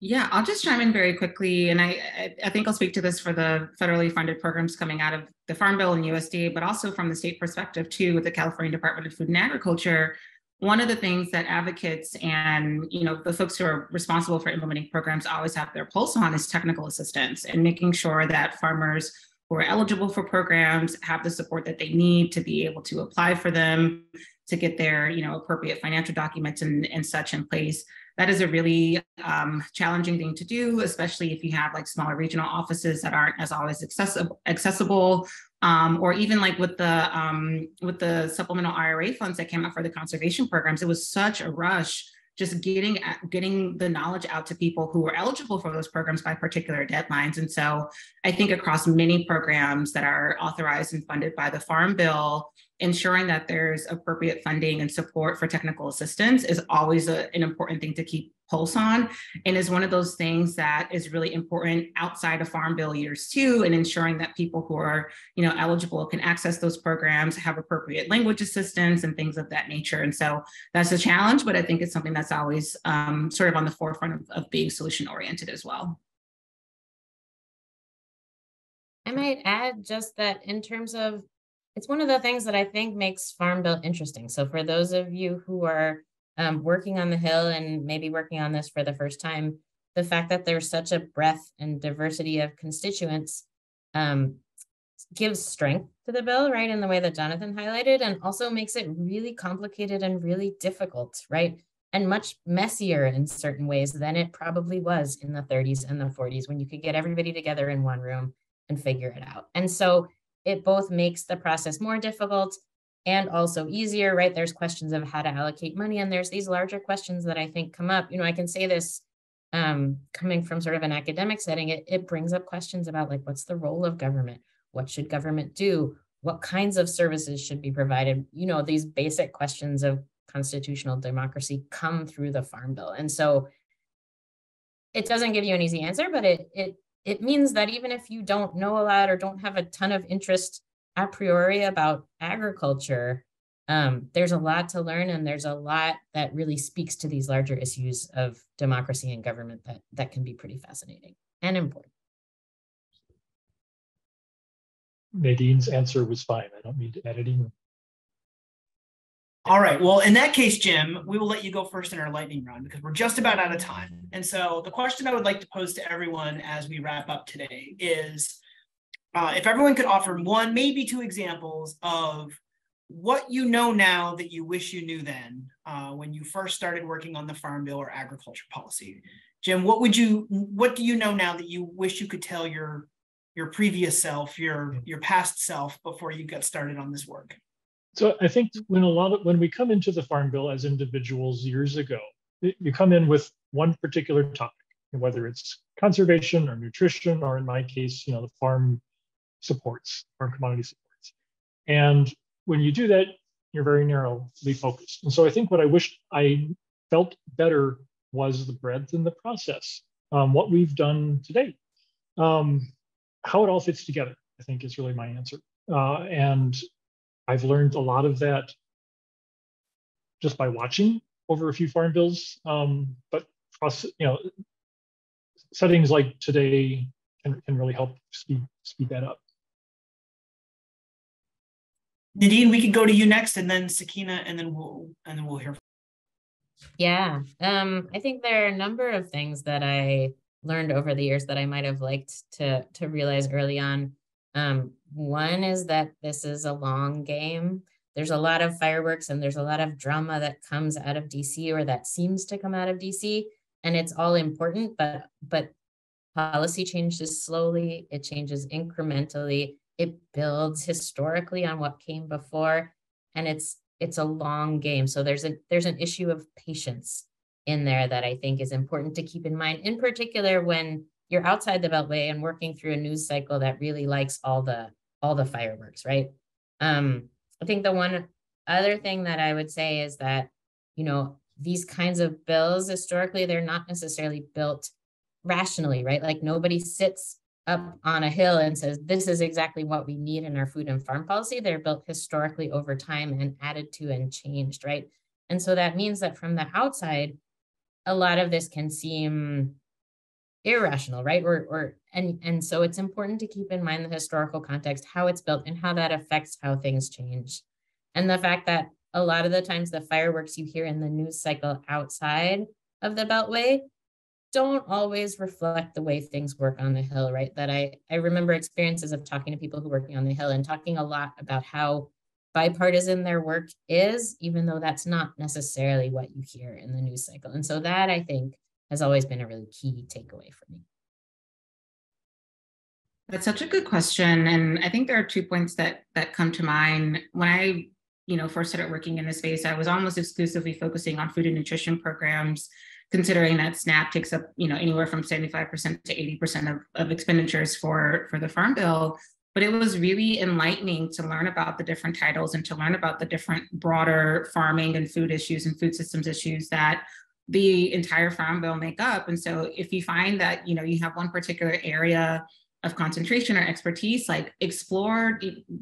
Yeah, I'll just chime in very quickly, and I I think I'll speak to this for the federally funded programs coming out of the Farm Bill and USDA, but also from the state perspective too, with the California Department of Food and Agriculture. One of the things that advocates and you know the folks who are responsible for implementing programs always have their pulse on is technical assistance and making sure that farmers who are eligible for programs have the support that they need to be able to apply for them, to get their you know appropriate financial documents and, and such in place. That is a really um, challenging thing to do, especially if you have like smaller regional offices that aren't as always accessible, accessible um, or even like with the um, with the supplemental IRA funds that came out for the conservation programs, it was such a rush just getting getting the knowledge out to people who were eligible for those programs by particular deadlines. And so I think across many programs that are authorized and funded by the Farm Bill, ensuring that there's appropriate funding and support for technical assistance is always a, an important thing to keep pulse on and is one of those things that is really important outside of farm bill years too and ensuring that people who are you know eligible can access those programs have appropriate language assistance and things of that nature and so that's a challenge but i think it's something that's always um, sort of on the forefront of, of being solution oriented as well I might add just that in terms of it's one of the things that I think makes Farm Bill interesting. So for those of you who are um, working on the Hill and maybe working on this for the first time, the fact that there's such a breadth and diversity of constituents um, gives strength to the bill, right, in the way that Jonathan highlighted, and also makes it really complicated and really difficult, right? And much messier in certain ways than it probably was in the 30s and the 40s when you could get everybody together in one room and figure it out. And so it both makes the process more difficult and also easier, right? There's questions of how to allocate money, and there's these larger questions that I think come up. You know, I can say this um, coming from sort of an academic setting, it, it brings up questions about like, what's the role of government? What should government do? What kinds of services should be provided? You know, these basic questions of constitutional democracy come through the Farm Bill. And so it doesn't give you an easy answer, but it it it means that even if you don't know a lot or don't have a ton of interest a priori about agriculture, um, there's a lot to learn and there's a lot that really speaks to these larger issues of democracy and government that, that can be pretty fascinating and important. Nadine's answer was fine. I don't need to add any more. All right. Well, in that case, Jim, we will let you go first in our lightning round because we're just about out of time. And so the question I would like to pose to everyone as we wrap up today is uh, if everyone could offer one, maybe two examples of what you know now that you wish you knew then uh, when you first started working on the farm bill or agriculture policy. Jim, what would you what do you know now that you wish you could tell your your previous self, your your past self before you got started on this work? So I think when a lot of when we come into the farm bill as individuals years ago, you come in with one particular topic, whether it's conservation or nutrition, or in my case, you know, the farm supports, farm commodity supports. And when you do that, you're very narrowly focused. And so I think what I wished I felt better was the breadth in the process, um, what we've done today, um, how it all fits together. I think is really my answer. Uh, and I've learned a lot of that just by watching over a few farm bills. Um, but you know, settings like today can, can really help speed speed that up. Nadine, we could go to you next, and then Sakeenah, and then we'll and then we'll hear. Yeah, um, I think there are a number of things that I learned over the years that I might have liked to to realize early on. Um, one is that this is a long game. There's a lot of fireworks and there's a lot of drama that comes out of DC or that seems to come out of DC, and it's all important. But but policy changes slowly. It changes incrementally. It builds historically on what came before, and it's it's a long game. So there's a there's an issue of patience in there that I think is important to keep in mind, in particular when you're outside the beltway and working through a news cycle that really likes all the all the fireworks right um i think the one other thing that i would say is that you know these kinds of bills historically they're not necessarily built rationally right like nobody sits up on a hill and says this is exactly what we need in our food and farm policy. They're built historically over time and added to and changed right? And so that means that from the outside a lot of this can seem irrational, right? Or, or and and so it's important to keep in mind the historical context, how it's built, and how that affects how things change, and the fact that a lot of the times the fireworks you hear in the news cycle outside of the Beltway don't always reflect the way things work on the hill right? That i i remember experiences of talking to people who are working on the hill and talking a lot about how bipartisan their work is even though that's not necessarily what you hear in the news cycle. And so that i think has always been a really key takeaway for me. That's such a good question and i think there are two points that that come to mind. When i you know first started working in this space i was almost exclusively focusing on food and nutrition programs considering that SNAP takes up, you know, anywhere from 75% to 80% of, of expenditures for, for the Farm Bill. But it was really enlightening to learn about the different titles and to learn about the different broader farming and food issues and food systems issues that the entire farm bill make up. And so if you find that, you know, you have one particular area of concentration or expertise, like explore,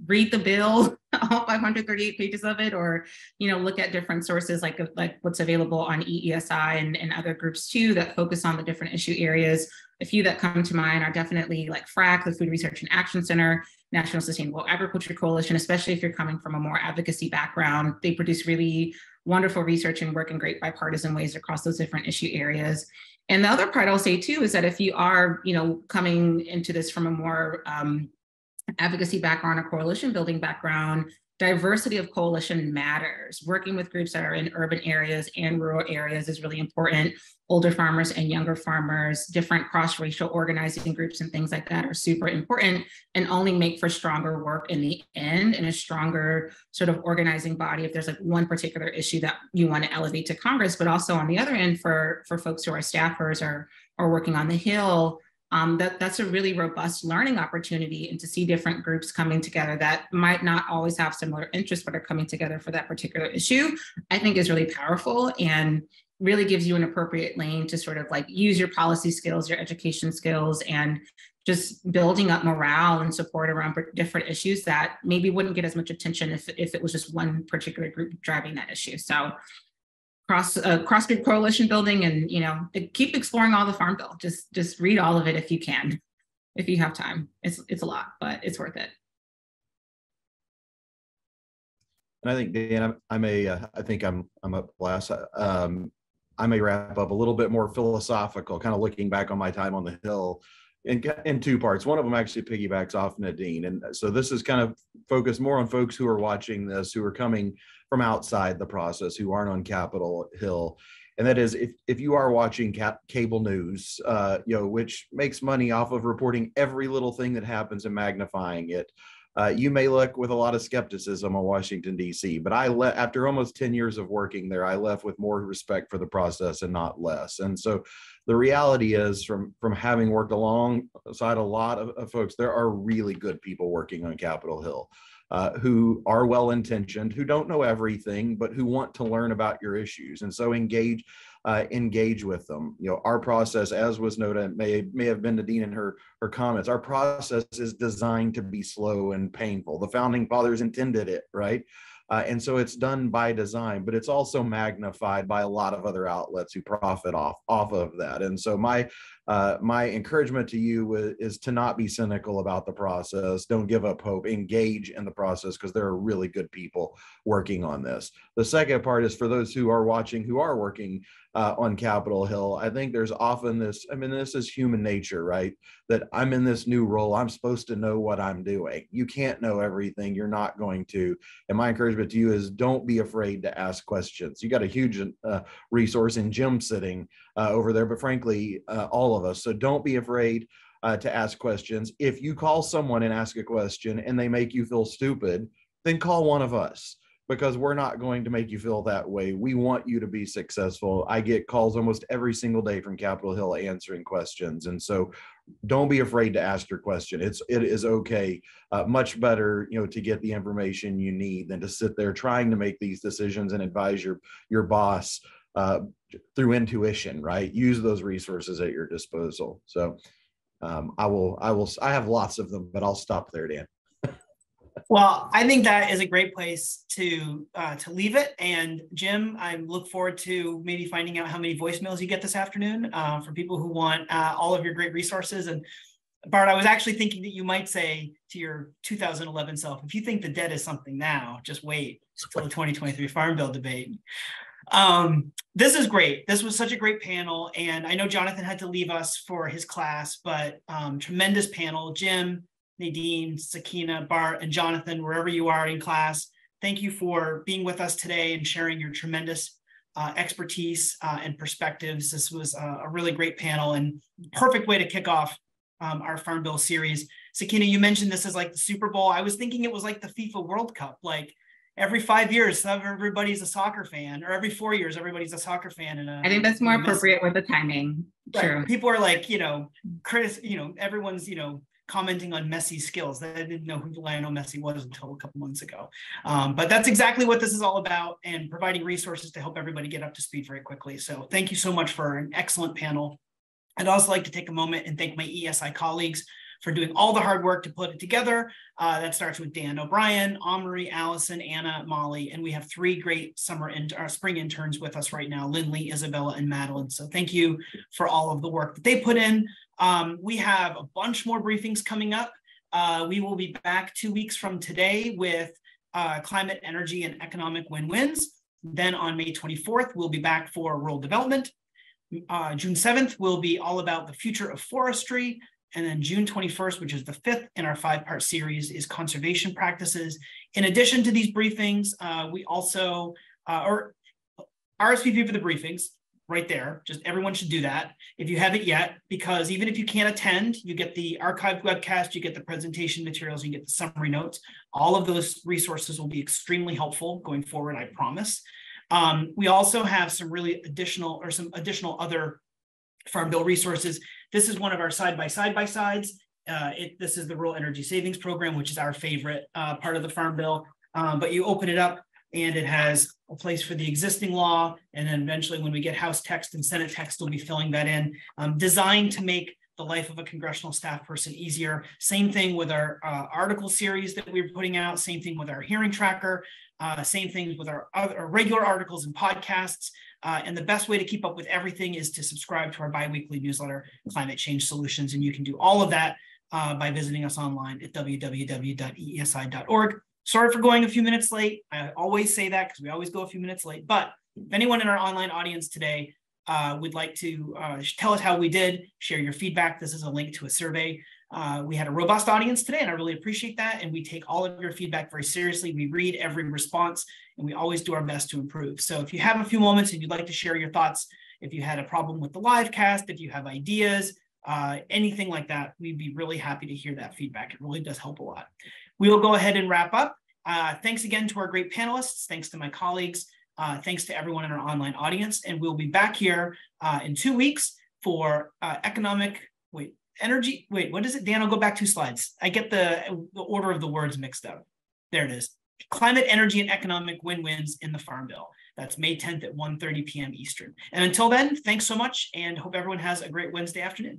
read the bill, all 538 pages of it, or you know, look at different sources like like what's available on EESI and, and other groups too that focus on the different issue areas. A few that come to mind are definitely like FRAC, the Food Research and Action Center, National Sustainable Agriculture Coalition, especially if you're coming from a more advocacy background. They produce really wonderful research and work in great bipartisan ways across those different issue areas. And the other part I'll say too is that if you are, you know, coming into this from a more um, advocacy background or coalition building background, diversity of coalition matters. Working with groups that are in urban areas and rural areas is really important. Older farmers and younger farmers, different cross-racial organizing groups and things like that are super important and only make for stronger work in the end and a stronger sort of organizing body if there's like one particular issue that you want to elevate to Congress, but also on the other end for, for folks who are staffers or, or working on the Hill, um, that that's a really robust learning opportunity and to see different groups coming together that might not always have similar interests but are coming together for that particular issue i think is really powerful and really gives you an appropriate lane to sort of like use your policy skills your education skills and just building up morale and support around different issues that maybe wouldn't get as much attention if, if it was just one particular group driving that issue. So cross uh, cross group coalition building and you know keep exploring all the farm bill just just read all of it if you can if you have time it's it's a lot but it's worth it and i think dan i may uh, i think i'm i'm a blast um i may wrap up a little bit more philosophical kind of looking back on my time on the hill in, in two parts. One of them actually piggybacks off Nadine. And so this is kind of focused more on folks who are watching this, who are coming from outside the process, who aren't on Capitol Hill. And that is if, if you are watching cap- cable news, uh, you know, which makes money off of reporting every little thing that happens and magnifying it, uh, you may look with a lot of skepticism on Washington D.C. But I let after almost ten years of working there, I left with more respect for the process and not less. And so, the reality is, from from having worked alongside a lot of, of folks, there are really good people working on Capitol Hill. Uh, who are well intentioned, who don't know everything, but who want to learn about your issues. And so engage uh, engage with them. You know, our process, as was noted, may may have been Nadine in her her comments. Our process is designed to be slow and painful. The founding fathers intended it, right? Uh, and so it's done by design, but it's also magnified by a lot of other outlets who profit off off of that. And so my uh, my encouragement to you is to not be cynical about the process. Don't give up hope. Engage in the process because there are really good people working on this. The second part is for those who are watching who are working uh, on Capitol Hill. I think there's often this, I mean, this is human nature, right? That I'm in this new role. I'm supposed to know what I'm doing. You can't know everything. You're not going to. And my encouragement to you is don't be afraid to ask questions. You got a huge uh, resource in Jim sitting uh, over there, but frankly, uh, all of us. So don't be afraid. Uh, to ask questions. If you call someone and ask a question and they make you feel stupid, then call one of us because we're not going to make you feel that way. We want you to be successful. I get calls almost every single day from Capitol Hill answering questions. And so don't be afraid to ask your question. It's it is okay. Uh, much better, you know, to get the information you need than to sit there trying to make these decisions and advise your your boss uh, through intuition, right? Use those resources at your disposal. So um, I will I will I have lots of them, but I'll stop there, Dan. Well, I think that is a great place to uh, to leave it. And Jim, I look forward to maybe finding out how many voicemails you get this afternoon uh, for people who want uh, all of your great resources. And Bart, I was actually thinking that you might say to your 2011 self, if you think the debt is something now, just wait until the 2023 Farm Bill debate. Um, this is great. This was such a great panel. And I know Jonathan had to leave us for his class, but um, tremendous panel. Jim, Nadine, Sakeenah, Bart, and Jonathan, wherever you are in class, thank you for being with us today and sharing your tremendous uh, expertise uh, and perspectives. This was a, a, really great panel and perfect way to kick off um, our Farm Bill series. Sakeenah, you mentioned this as like the Super Bowl. I was thinking it was like the FIFA World Cup. Like every five years, everybody's a soccer fan, or every four years, everybody's a soccer fan. And I think that's more appropriate with the timing. Right. True. People are like, you know, critic, you know, everyone's, you know, commenting on Messi's skills. They didn't know who Lionel Messi was until a couple months ago. Um, but that's exactly what this is all about and providing resources to help everybody get up to speed very quickly. So thank you so much for an excellent panel. I'd also like to take a moment and thank my ESI colleagues for doing all the hard work to put it together. Uh, that starts with Dan O'Brien, Omri, Allison, Anna, Molly, and we have three great summer and uh, spring interns with us right now, Lindley, Isabella, and Madeline. So thank you for all of the work that they put in. Um, we have a bunch more briefings coming up. Uh, we will be back two weeks from today with uh, climate, energy, and economic win-wins. Then on May 24th, we'll be back for rural development. Uh, June 7th will be all about the future of forestry. And then June 21st, which is the fifth in our five part series, is conservation practices. In addition to these briefings, uh, we also, uh, or RSVP for the briefings right there. Just everyone should do that if you haven't yet, because even if you can't attend, you get the archived webcast, you get the presentation materials, you get the summary notes. All of those resources will be extremely helpful going forward, I promise. Um, we also have some really additional or some additional other Farm Bill resources. This is one of our side by side by sides. Uh, it, this is the Rural Energy Savings Program, which is our favorite uh, part of the Farm Bill. Um, but you open it up and it has a place for the existing law. And then eventually when we get House text and Senate text, we'll be filling that in, um, designed to make the life of a congressional staff person easier. Same thing with our uh, article series that we are putting out, same thing with our hearing tracker, uh, same things with our, other, our regular articles and podcasts. Uh, and the best way to keep up with everything is to subscribe to our biweekly newsletter, Climate Change Solutions. And you can do all of that uh, by visiting us online at www.eesi.org. Sorry for going a few minutes late. I always say that because we always go a few minutes late. But if anyone in our online audience today uh, would like to uh, tell us how we did, share your feedback, this is a link to a survey. Uh, we had a robust audience today, and I really appreciate that. And we take all of your feedback very seriously. We read every response, and we always do our best to improve. So if you have a few moments and you'd like to share your thoughts, if you had a problem with the live cast, if you have ideas, uh, anything like that, we'd be really happy to hear that feedback. It really does help a lot. We will go ahead and wrap up. Uh, thanks again to our great panelists. Thanks to my colleagues. Uh, thanks to everyone in our online audience. And we'll be back here uh, in two weeks for uh, economic, wait, energy. Wait, what is it? Dan, I'll go back two slides. I get the, the order of the words mixed up. There it is. Climate, energy, and economic win-wins in the Farm Bill. That's May 10th at 1.30 p.m. Eastern. And until then, thanks so much and hope everyone has a great Wednesday afternoon.